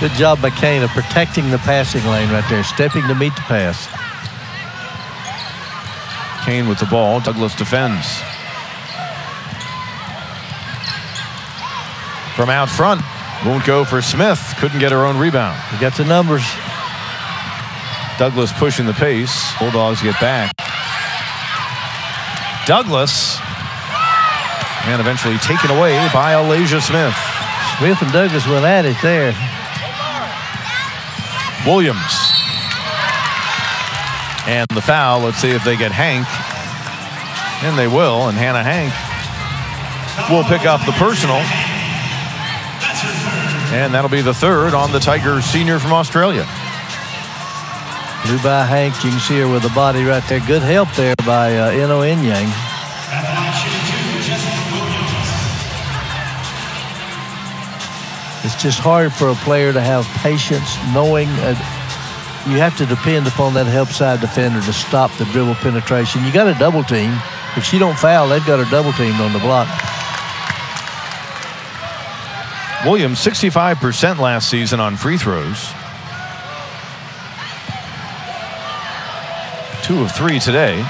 good job by Kane of protecting the passing lane right there, stepping to meet the pass. Kane with the ball. Douglas defends. From out front, Won't go for Smith. Couldn't get her own rebound. You got the numbers. Douglas pushing the pace. Bulldogs get back. Douglas. And eventually taken away by Alasia Smith. Smith and Douglas went at it there. Williams. And the foul. Let's see if they get Hank. And they will. And Hannah Hank will pick up the personal. And that'll be the third on the Tigers senior from Australia. Blue by Hank. You can see her with the body right there. Good help there by uh, Eno Inyang. It's just hard for a player to have patience knowing uh, you have to depend upon that help side defender to stop the dribble penetration. You got a double team. If she don't foul, they've got her double teamed on the block. Williams, 65% last season on free throws. Two of three today.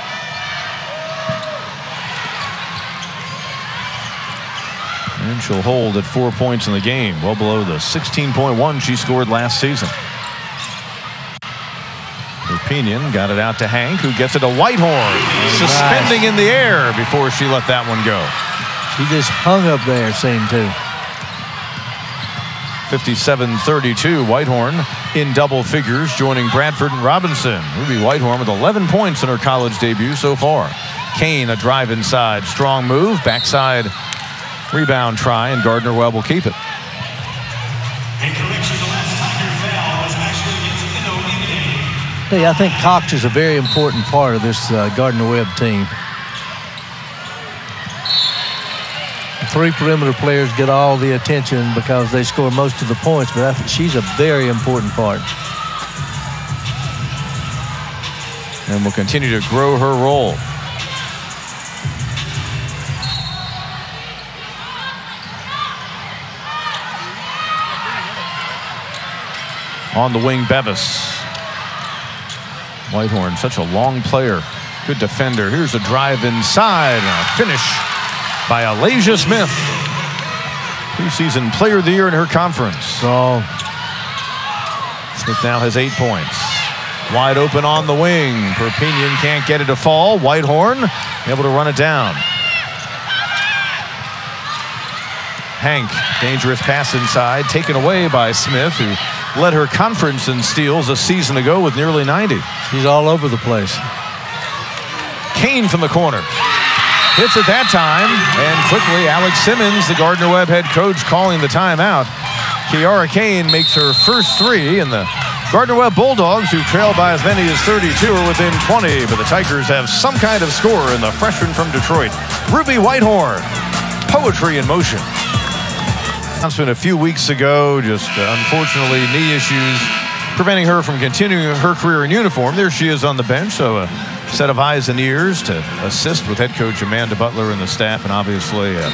And she'll hold at four points in the game, well below the 16.1 she scored last season. Opinion got it out to Hank, who gets it to Whitehorn, suspending in the air before she let that one go. She just hung up there, seemed to. 57-32. Whitehorn in double figures, joining Bradford and Robinson. Ruby Whitehorn with 11 points in her college debut so far. Kane a drive inside, strong move, backside rebound try, and Gardner Webb will keep it. And correction, the last Tiger foul was actually against Eno Inyang. Hey, I think Cox is a very important part of this uh, Gardner Webb team. Three perimeter players get all the attention because they score most of the points, but she's a very important part. And will continue to grow her role. On the wing, Bevis. Whitehorn, such a long player. Good defender. Here's a drive inside a finish by Alasia Smith. Preseason player of the year in her conference. So Smith now has eight points. Wide open on the wing. Perpignan can't get it to fall. Whitehorn able to run it down. Hank, dangerous pass inside, taken away by Smith, who led her conference in steals a season ago with nearly 90. she's all over the place. Kane from the corner. Hits at that time, and quickly Alex Simmons, the Gardner Webb head coach, calling the timeout. Kiari Kane makes her first three, and the Gardner Webb Bulldogs, who trail by as many as 32, are within 20. But the Tigers have some kind of score in the freshman from Detroit, Ruby Whitehorn. Poetry in motion. Announcement a few weeks ago, just uh, unfortunately knee issues preventing her from continuing her career in uniform. There she is on the bench, so a set of eyes and ears to assist with head coach Amanda Butler and the staff, and obviously a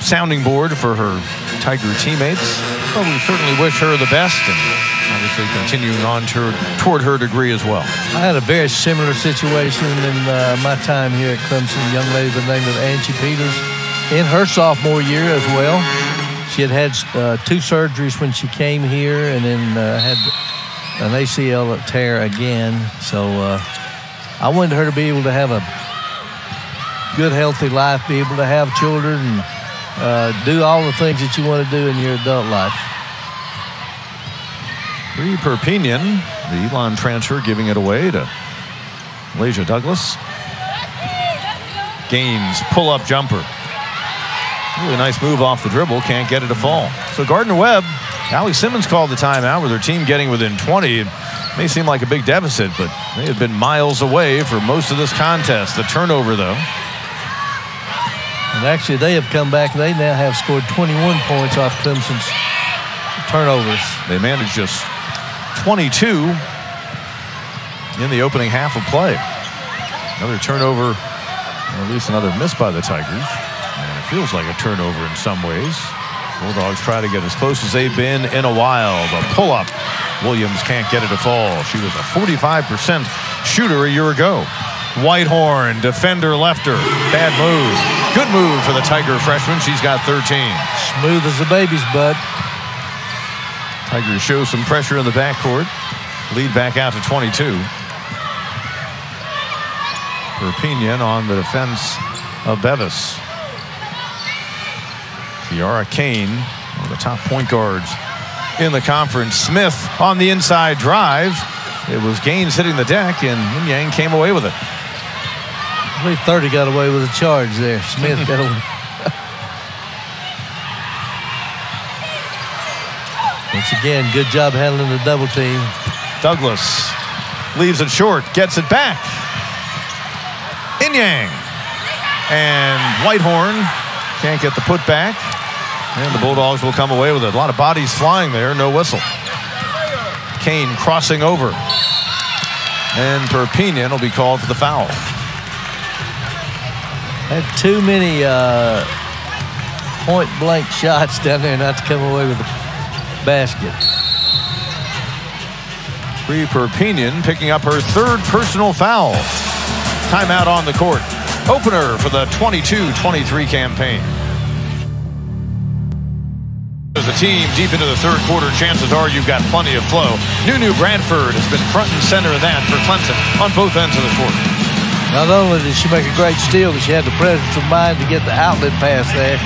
sounding board for her Tiger teammates. Well, we certainly wish her the best, and obviously continuing on to, toward her degree as well. I had a very similar situation in uh, my time here at Clemson. A young lady by the name of Angie Peters in her sophomore year as well. She had had uh, two surgeries when she came here and then uh, had an ACL tear again. So uh, I wanted her to be able to have a good, healthy life, be able to have children, and uh, do all the things that you want to do in your adult life. Bree Perpignan, the Elon transfer, giving it away to Lasia Douglas. Gaines pull-up jumper. Really nice move off the dribble. Can't get it to fall. So Gardner Webb, Allie Simmons called the timeout with her team getting within 20. May seem like a big deficit, but they have been miles away for most of this contest. The turnover, though. And actually, they have come back. They now have scored 21 points off Clemson's turnovers. They managed just 22 in the opening half of play. Another turnover, or at least another miss by the Tigers. And it feels like a turnover in some ways. Bulldogs try to get as close as they've been in a while. The pull-up. Williams can't get it to fall. She was a 45% shooter a year ago. Whitehorn, defender left her. Bad move. Good move for the Tiger freshman. She's got 13. Smooth as a baby's butt. Tigers show some pressure in the backcourt. Lead back out to 22. Perpignan on the defense of Bevis. Kiari Kane, one of the top point guards in the conference. Smith on the inside drive. It was Gaines hitting the deck, and Inyang came away with it. I believe 30 got away with a charge there. Smith got away. Once again, good job handling the double team. Douglas leaves it short, gets it back. Inyang. And Whitehorn can't get the putback. And the Bulldogs will come away with it. A lot of bodies flying there, no whistle. Kane crossing over. And Perpignan will be called for the foul. Had too many uh, point blank shots down there not to come away with the basket. Bree Perpignan picking up her third personal foul. Timeout on the court. Opener for the 22-23 campaign. A team deep into the third quarter, chances are you've got plenty of flow. Nunu Bradford has been front and center of that for Clemson on both ends of the court. Not only did she make a great steal, but she had the presence of mind to get the outlet pass there,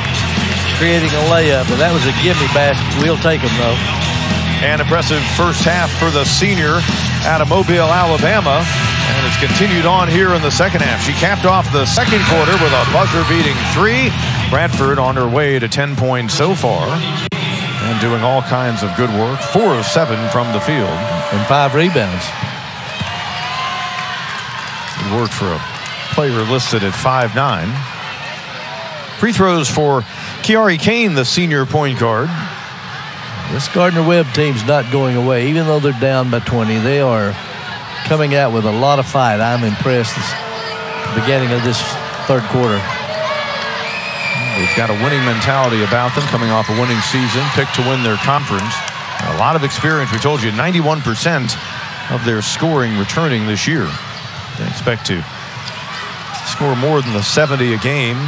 creating a layup. And that was a gimme basket. We'll take them, though. An impressive first half for the senior out of Mobile, Alabama. And it's continued on here in the second half. She capped off the second quarter with a buzzer-beating three. Bradford on her way to 10 points so far. Doing all kinds of good work. Four of seven from the field. And five rebounds. Good work for a player listed at 5'9". Free throws for Kiari Kane, the senior point guard. This Gardner Webb team's not going away. Even though they're down by 20, they are coming out with a lot of fight. I'm impressed this beginning of this third quarter. They've got a winning mentality about them coming off a winning season, picked to win their conference. A lot of experience. We told you 91% of their scoring returning this year. They expect to score more than the 70 a game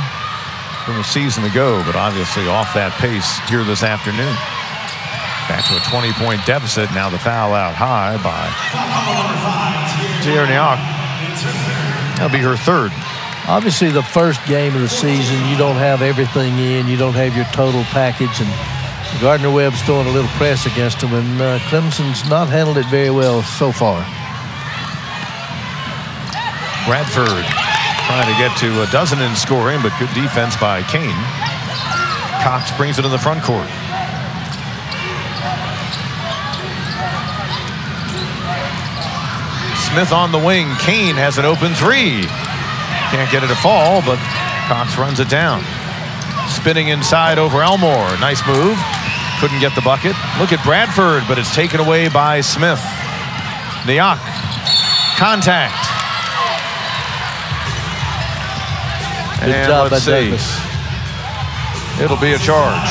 from a season ago, but obviously off that pace here this afternoon. Back to a 20-point deficit. Now the foul out high by Tierniak. That'll be her third. Obviously, the first game of the season, you don't have everything in. You don't have your total package. And Gardner Webb's throwing a little press against them. And uh, Clemson's not handled it very well so far. Bradford trying to get to a dozen in scoring, but good defense by Kane. Cox brings it in the front court. Smith on the wing. Kane has an open three. Can't get it to fall, but Cox runs it down. Spinning inside over Elmore. Nice move. Couldn't get the bucket. Look at Bradford, but it's taken away by Smith. Niak. Contact. Good and job let's see. Douglas. It'll be a charge.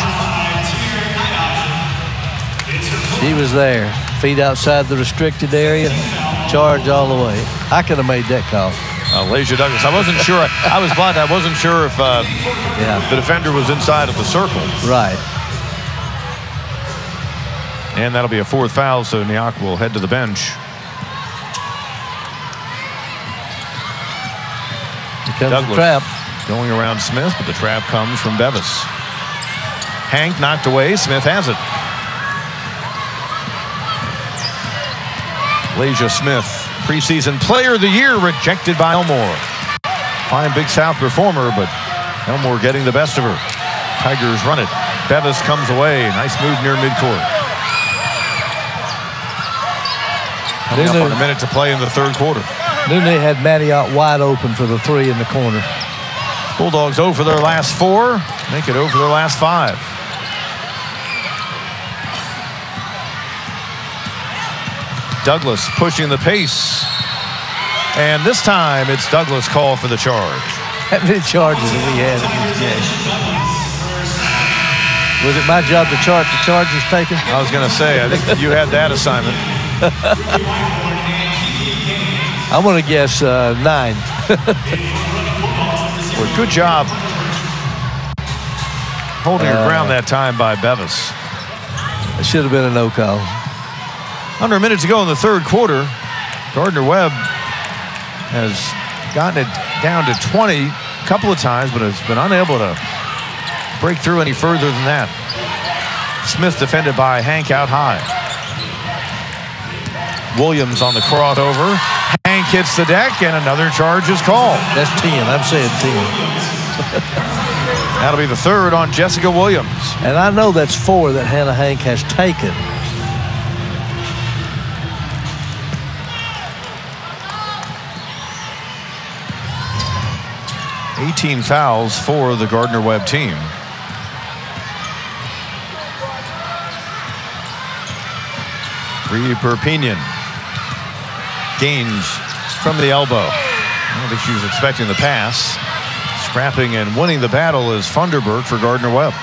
She was there. Feet outside the restricted area. Charge all the way. I could have made that call. Uh, Lasia Douglas. I wasn't sure. I was blind. I wasn't sure if uh, Yeah. the defender was inside of the circle. Right. And that'll be a fourth foul, so Niak will head to the bench. Douglas trap. going around Smith, but the trap comes from Bevis. Hank knocked away. Smith has it. Alasia Smith, preseason player of the year, rejected by Elmore. Fine Big South performer, but Elmore getting the best of her. Tigers run it. Bevis comes away. Nice move near midcourt. Coming up on a minute to play in the third quarter. Nune had Maddie Ott wide open for the three in the corner. Bulldogs over their last four, make it over their last five. Douglas pushing the pace. And this time it's Douglas call for the charge. How many charges have we had in this game? Was it my job to chart the charges taken? I was going to say, I think you had that assignment. I'm going to guess uh, nine. Well, good job holding Uh. ground that time by Bevis. It should have been a no call. Under a minute to go in the third quarter. Gardner Webb has gotten it down to 20 a couple of times, but has been unable to break through any further than that. Smith defended by Hank out high. Williams on the crossover. Hank hits the deck, and another charge is called. That's 10. I'm saying 10. That'll be the third on Jessica Williams. And I know that's four that Hannah Hank has taken. Eighteen fouls for the Gardner Webb team. Bree Perpignan gains from the elbow. I don't think she was expecting the pass. Scrapping and winning the battle is Funderburk for Gardner Webb.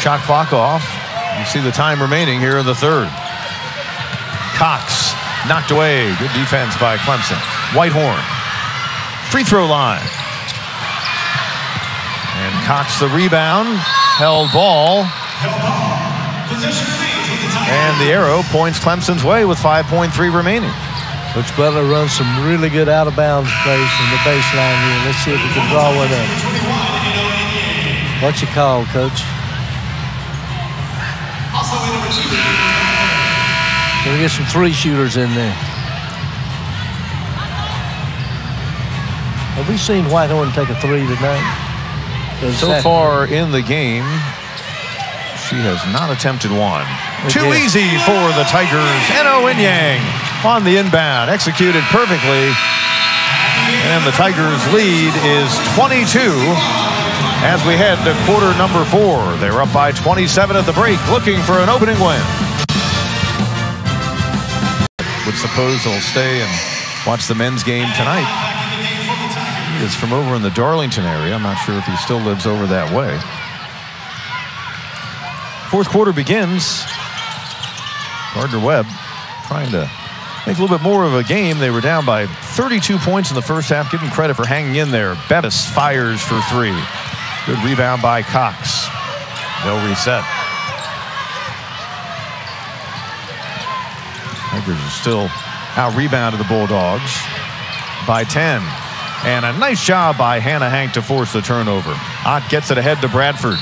Shot clock off. You see the time remaining here in the third. Cox knocked away. Good defense by Clemson. Whitehorn. Free throw line. And Cox the rebound. Held ball. And the arrow points Clemson's way with 5.3 remaining. Coach Butler runs some really good out of bounds plays from the baseline here. Let's see if we can draw one up. What's your call, Coach? Gonna get some three shooters in there. Have we seen Whitehorn take a three tonight? So far in the game, she has not attempted one. Too easy for the Tigers. Eno Inyang on the inbound, executed perfectly. And the Tigers' lead is 22 as we head to quarter number four. They're up by 27 at the break, looking for an opening win. Would suppose they'll stay and watch the men's game tonight. Is from over in the Darlington area. I'm not sure if he still lives over that way. Fourth quarter begins. Gardner Webb trying to make a little bit more of a game. They were down by 32 points in the first half. Give them credit for hanging in there. Bettis fires for three. Good rebound by Cox. They'll reset. Tigers are still out rebounded the Bulldogs by 10. And a nice job by Hannah Hank to force the turnover. Ott gets it ahead to Bradford.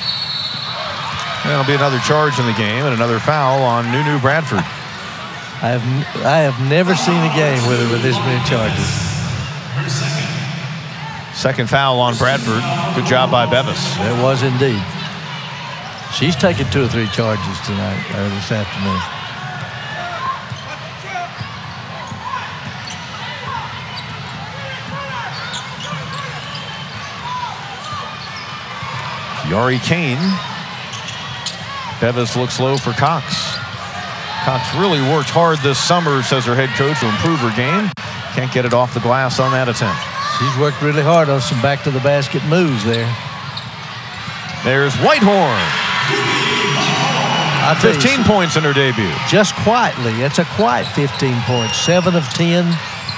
That'll be another charge in the game and another foul on Nunu Bradford. I have I have never seen a game with with this many charges. Second. Second foul on Bradford. Good job by Bevis. It was indeed. She's taken two or three charges tonight or this afternoon. Kiari Kane. Bevis looks low for Cox. Cox really worked hard this summer, says her head coach, to improve her game. Can't get it off the glass on that attempt. She's worked really hard on some back to the basket moves there. There's Whitehorn. I tell you, 15 points in her debut. just quietly. It's a quiet 15 points. Seven of 10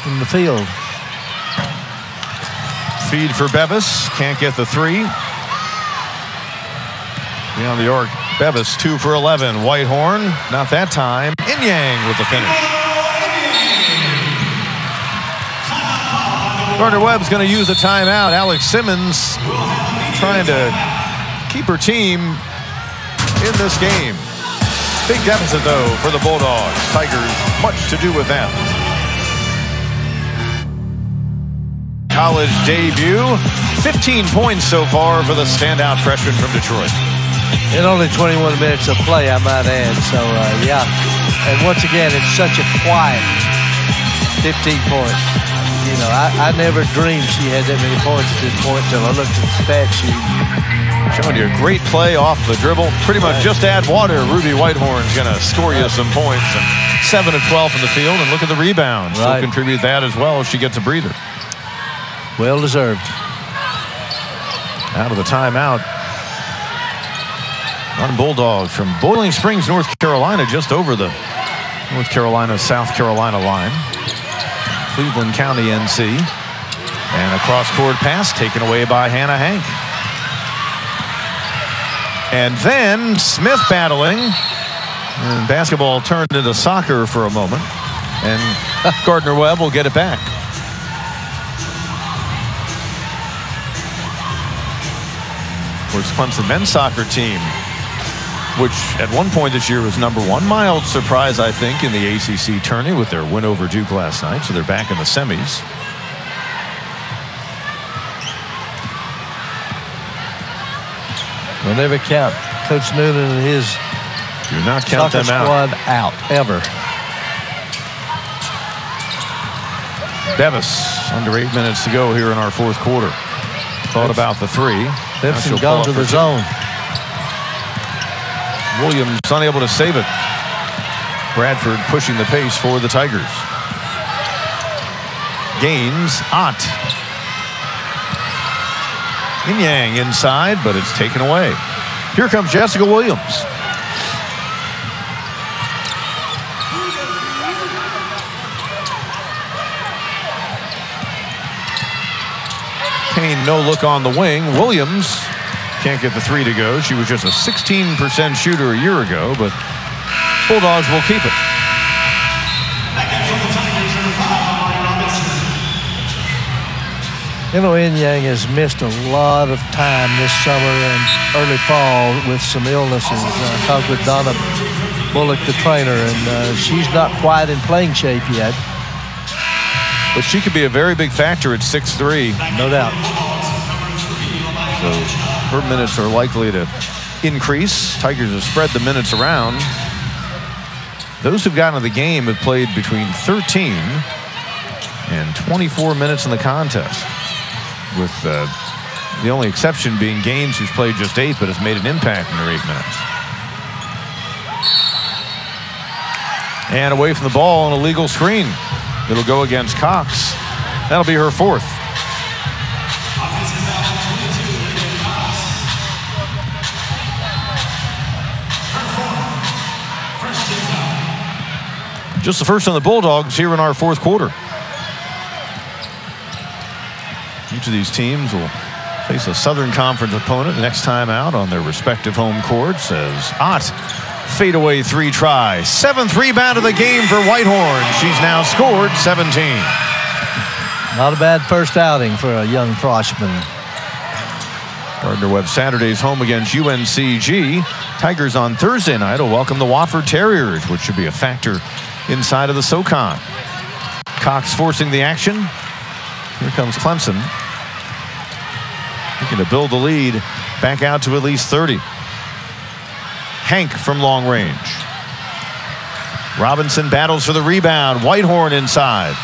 from the field. Feed for Bevis. Can't get the three. Beyond the arc, Bevis, two for 11. Whitehorn, not that time. Inyang with the finish. Gardner Webb's going to use a timeout. Alex Simmons trying to keep her team in this game. Big deficit, though, for the Bulldogs. Tigers, much to do with them. College debut. 15 points so far for the standout freshman from Detroit. In only 21 minutes of play, I might add. So, uh, yeah. And once again, it's such a quiet 15 points. You know, I, I never dreamed she had that many points at this point until I looked at the stat sheet. Showing you a great play off the dribble. Pretty much just add water. Ruby Whitehorn's going to score you some points. And 7 of 12 from the field. And look at the rebound. She'll contribute that as well if she gets a breather. Well deserved. Out of the timeout. On Bulldogs from Boiling Springs, North Carolina, just over the North Carolina, South Carolina line. Cleveland County, NC. And a cross-court pass taken away by Hannah Hank. And then Smith battling. And basketball turned into soccer for a moment. And Gardner Webb will get it back. Of course, Clemson men's soccer team, which at one point this year was number one. Mild surprise, I think, in the ACC tourney with their win over Duke last night. So they're back in the semis. We'll never count Coach Noonan and his Do not count them out. squad out ever. Bevis, under eight minutes to go here in our fourth quarter. Thought about the three. She'll gone to the for zone. Williams unable to save it. Bradford pushing the pace for the Tigers. Gaines, Ott. Inyang inside, but it's taken away. Here comes Jessica Williams. Kane, no look on the wing. Williams can't get the three to go. She was just a 16% shooter a year ago, but Bulldogs will keep it. Back in from the Tigers, number five, Amari Robinson. You know, Yang has missed a lot of time this summer and early fall with some illnesses. I talked with Donna Bullock, the trainer, and uh, she's not quite in playing shape yet, But she could be a very big factor at 6'3". no doubt. So her minutes are likely to increase. Tigers have spread the minutes around. Those who've gotten to the game have played between 13 and 24 minutes in the contest, with uh, the only exception being Gaines, who's played just eight but has made an impact in their eight minutes. And away from the ball, an illegal screen. It'll go against Cox. That'll be her fourth. Just the first on the Bulldogs here in our fourth quarter. Each of these teams will face a Southern Conference opponent next time out on their respective home courts as Ott fadeaway three try. Seventh rebound of the game for Whitehorn. She's now scored 17. Not a bad first outing for a young freshman. Gardner Webb Saturday's home against UNCG. Tigers on Thursday night will welcome the Wofford Terriers, which should be a factor inside of the SoCon. Cox forcing the action. Here comes Clemson. Looking to build the lead back out to at least 30. Hank from long range. Robinson battles for the rebound. Whitehorn inside.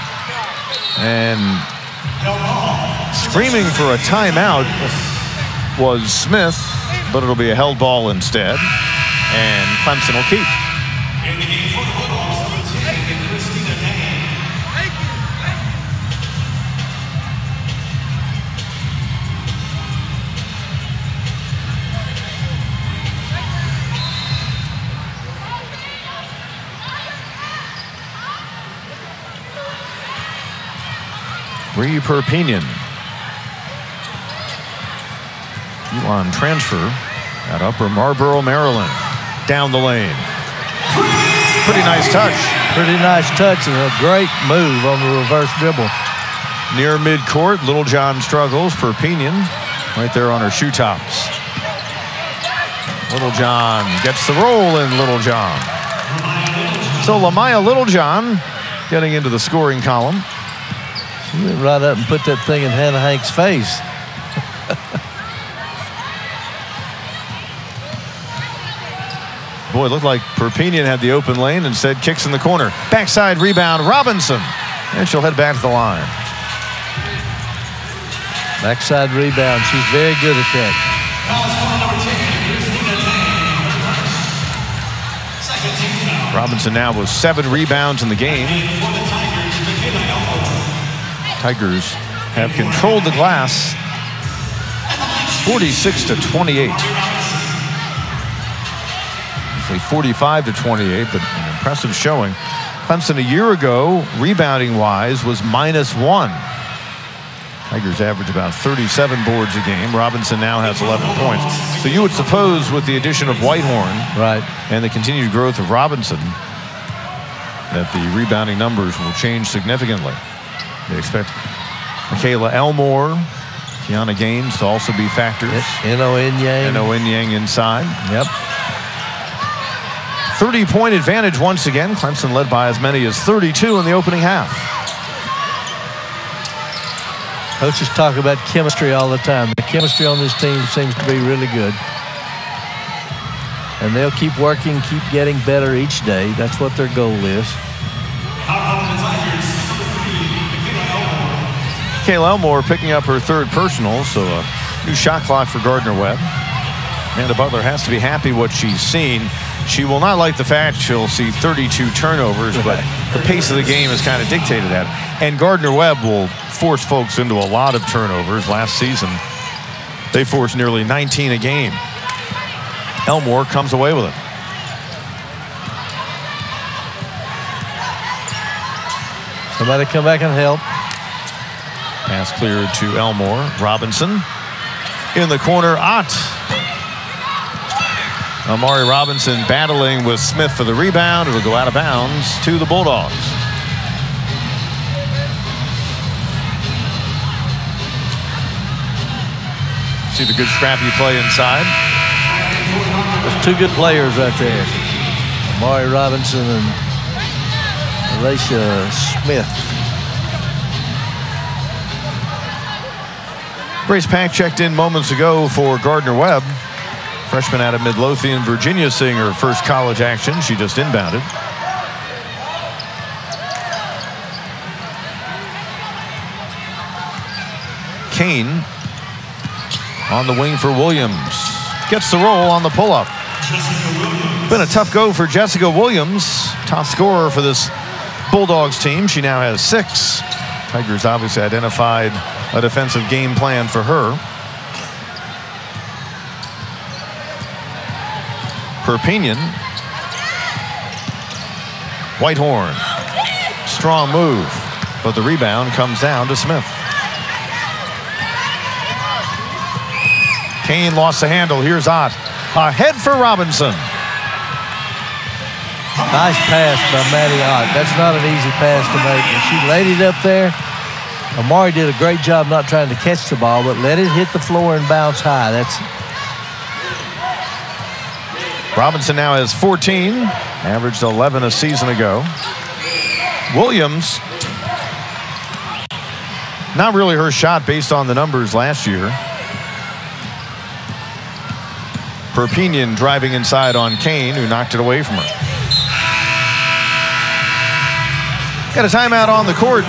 And screaming for a timeout was Smith, but it'll be a held ball instead. And Clemson will keep. Bree Perpignan. On transfer at Upper Marlboro, Maryland. Down the lane. Pretty nice touch. Pretty nice touch and a great move on the reverse dribble. Near midcourt, Littlejohn struggles. Perpignan right there on her shoe tops. Littlejohn gets the roll in Littlejohn. So Lamaya Littlejohn getting into the scoring column. She went right up and put that thing in Hannah Hank's face. Boy, it looked like Perpignan had the open lane and said kicks in the corner. Backside rebound, Robinson. And she'll head back to the line. Backside rebound. She's very good at that. Foul score number 10, Christina Day. Second team foul. Robinson now with seven rebounds in the game. Tigers have controlled the glass 46 to 28. Say 45 to 28, but an impressive showing. Clemson a year ago, rebounding wise, was minus one. Tigers average about 37 boards a game. Robinson now has 11 points. So you would suppose with the addition of Whitehorn Right. and the continued growth of Robinson that the rebounding numbers will change significantly. They expect Michaela Elmore, Kionna Gaines to also be factors. N-O-N Yang. And Owen Yang inside. Yep. 30 point advantage once again. Clemson led by as many as 32 in the opening half. Coaches talk about chemistry all the time. The chemistry on this team seems to be really good. And they'll keep working, keep getting better each day. That's what their goal is. Kayla Elmore picking up her third personal, so a new shot clock for Gardner Webb. Amanda Butler has to be happy what she's seen. She will not like the fact she'll see 32 turnovers, but the pace of the game has kind of dictated that. And Gardner Webb will force folks into a lot of turnovers. Last season, they forced nearly 19 a game. Elmore comes away with it. Somebody come back and help. Pass cleared to Elmore. Robinson in the corner. Ott. Amari Robinson battling with Smith for the rebound. It'll go out of bounds to the Bulldogs. See the good scrappy play inside. There's two good players right there. Amari Robinson and Alasia Smith. Grace Pack checked in moments ago for Gardner Webb. Freshman out of Midlothian, Virginia, seeing her first college action. She just inbounded. Kane on the wing for Williams. Gets the roll on the pull-up. Been a tough go for Jessica Williams, top scorer for this Bulldogs team. She now has six. Tigers obviously identified a defensive game plan for her. Perpignan. Whitehorn. Strong move, but the rebound comes down to Smith. Kane lost the handle. Here's Ott. Ahead for Robinson. Nice pass by Maddie Ott. That's not an easy pass to make. She laid it up there. Amari did a great job not trying to catch the ball, but let it hit the floor and bounce high. That's Robinson now has 14, averaged 11 a season ago. Williams, not really her shot based on the numbers last year. Perpignan driving inside on Kane, who knocked it away from her. Got a timeout on the court.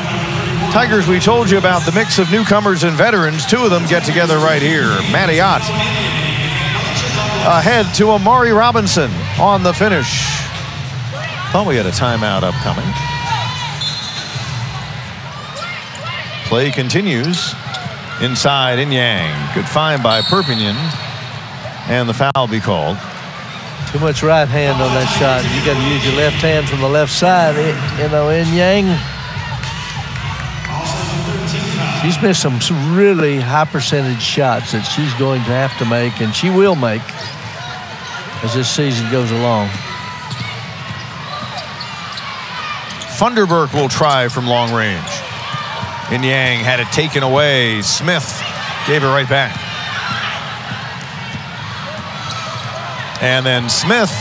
Tigers, we told you about the mix of newcomers and veterans. Two of them get together right here. Maddie Ott ahead to Amari Robinson on the finish. Thought we had a timeout upcoming. Play continues inside Inyang. Good find by Perpignan. And the foul be called. too much right hand on that shot. You got to use your left hand from the left side. It, you know, Inyang. She's missed some, some really high percentage shots that she's going to have to make, and she will make as this season goes along. Funderburk will try from long range. And Yang had it taken away. Smith gave it right back. And then Smith.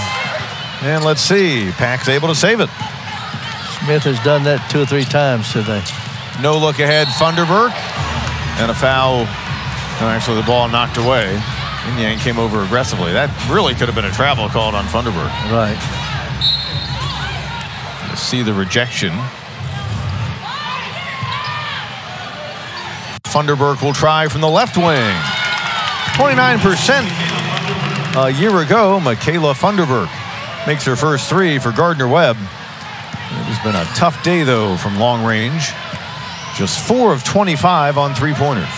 And let's see. Pack's able to save it. Smith has done that two or three times today. No look ahead, Funderburk. And a foul. No, actually, the ball knocked away. And Yang came over aggressively. That really could have been a travel called on Funderburk. Right. See the rejection. Funderburk will try from the left wing. 29% a year ago, Michaela Funderburk makes her first three for Gardner Webb. It has been a tough day, though, from long range. Just four of 25 on three pointers.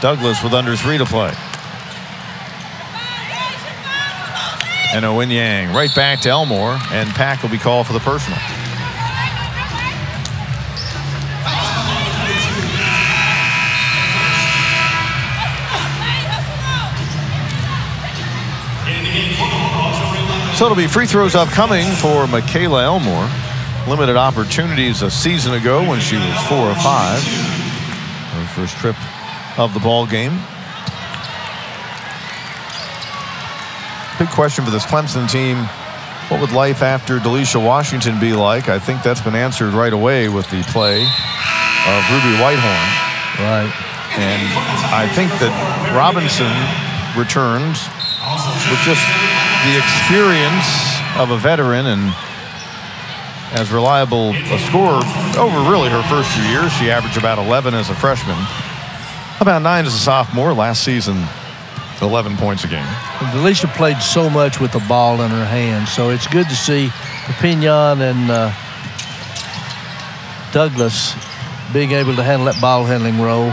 Douglas with under three to play. And Owen Yang right back to Elmore, and Pack will be called for the personal. So it'll be free throws upcoming for Michaela Elmore. Limited opportunities a season ago when she was four or five. Her first trip of the ball game. Big question for this Clemson team. What would life after Delicia Washington be like? I think that's been answered right away with the play of Ruby Whitehorn. Right. And I think that Robinson returns with just the experience of a veteran and as reliable a scorer over really her first few years. She averaged about 11 as a freshman, about nine as a sophomore. Last season, 11 points a game. Delicia played so much with the ball in her hands, so it's good to see Perpignan and uh, Douglas being able to handle that ball handling role.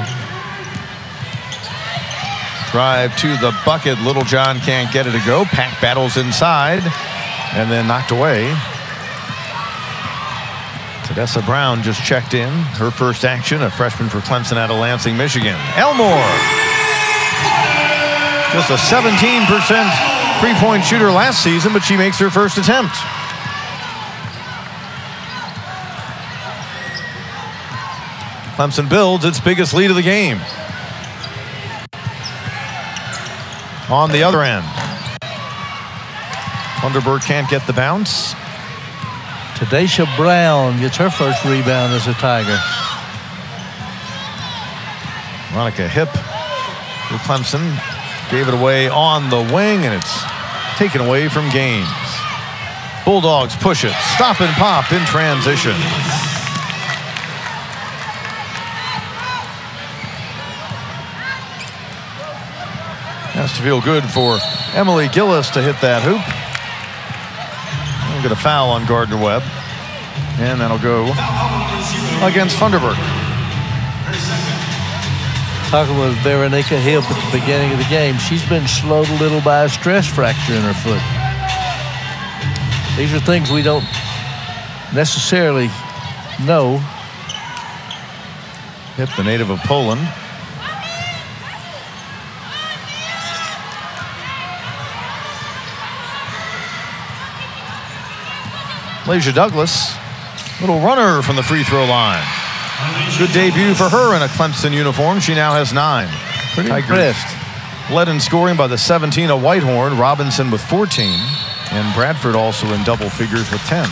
Drive to the bucket. Littlejohn can't get it to go. Pack battles inside and then knocked away. Tedessa Brown just checked in. Her first action, a freshman for Clemson out of Lansing, Michigan. Elmore. Just a 17% three-point shooter last season, but she makes her first attempt. Clemson builds its biggest lead of the game. On the other end. Funderburk can't get the bounce. Tadasha Brown gets her first rebound as a Tiger. Weronika Hipp for Clemson gave it away on the wing, and it's taken away from Gaines. Bulldogs push it, stop and pop in transition. Has to feel good for Emily Gillis to hit that hoop. Get a foul on Gardner Webb, and that'll go against Funderburk. Talking with Weronika Hipp at the beginning of the game, she's been slowed a little by a stress fracture in her foot. These are things we don't necessarily know. Hipp, the native of Poland. Lasia Douglas, little runner from the free throw line. Good debut for her in a Clemson uniform. She now has nine. Pretty impressed. Led in scoring by the 17 of Whitehorn, Robinson with 14, and Bradford also in double figures with 10.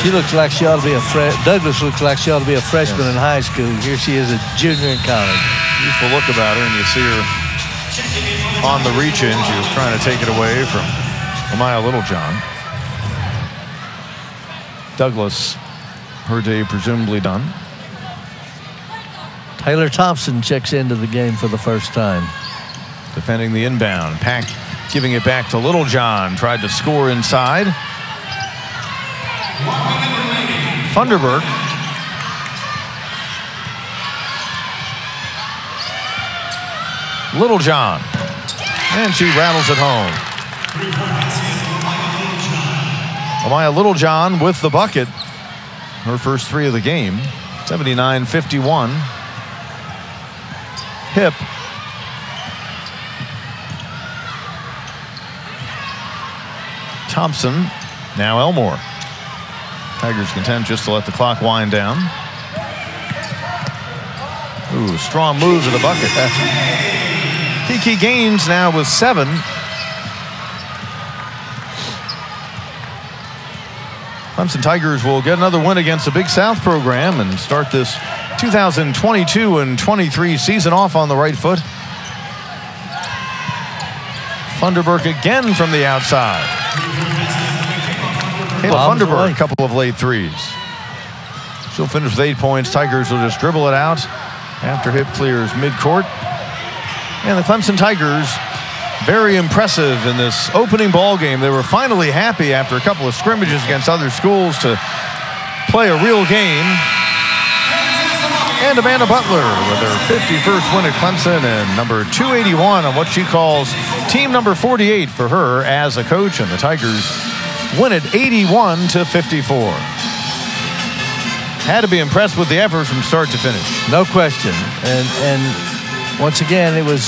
She looks like she ought to be a Douglas looks like she ought to be a freshman in high school. Here she is a junior in college. Beautiful look about her, and you see her on the reach in. She was trying to take it away from Amaya Littlejohn. Douglas, her day presumably done. Taylor Thompson checks into the game for the first time. Defending the inbound. Pack giving it back to Littlejohn. Tried to score inside. Funderburk. Littlejohn. And she rattles it home. Amaya Littlejohn with the bucket. Her first three of the game. 79 51. Hipp. Thompson. Now Elmore. Tigers content just to let the clock wind down. Ooh, strong move to the bucket. Kiki Gaines now with seven. Clemson Tigers will get another win against the Big South program and start this 2022 and 23 season off on the right foot. Funderburk again from the outside. Kayla Bombs Funderburk, a couple of late threes. She'll finish with eight points. Tigers will just dribble it out after Hipp clears midcourt. And the Clemson Tigers, very impressive in this opening ball game. They were finally happy after a couple of scrimmages against other schools to play a real game. And Amanda Butler with her 51st win at Clemson and number 281 on what she calls team number 48 for her as a coach. And the Tigers win it 81 to 54. Had to be impressed with the effort from start to finish. No question. And and once again, it was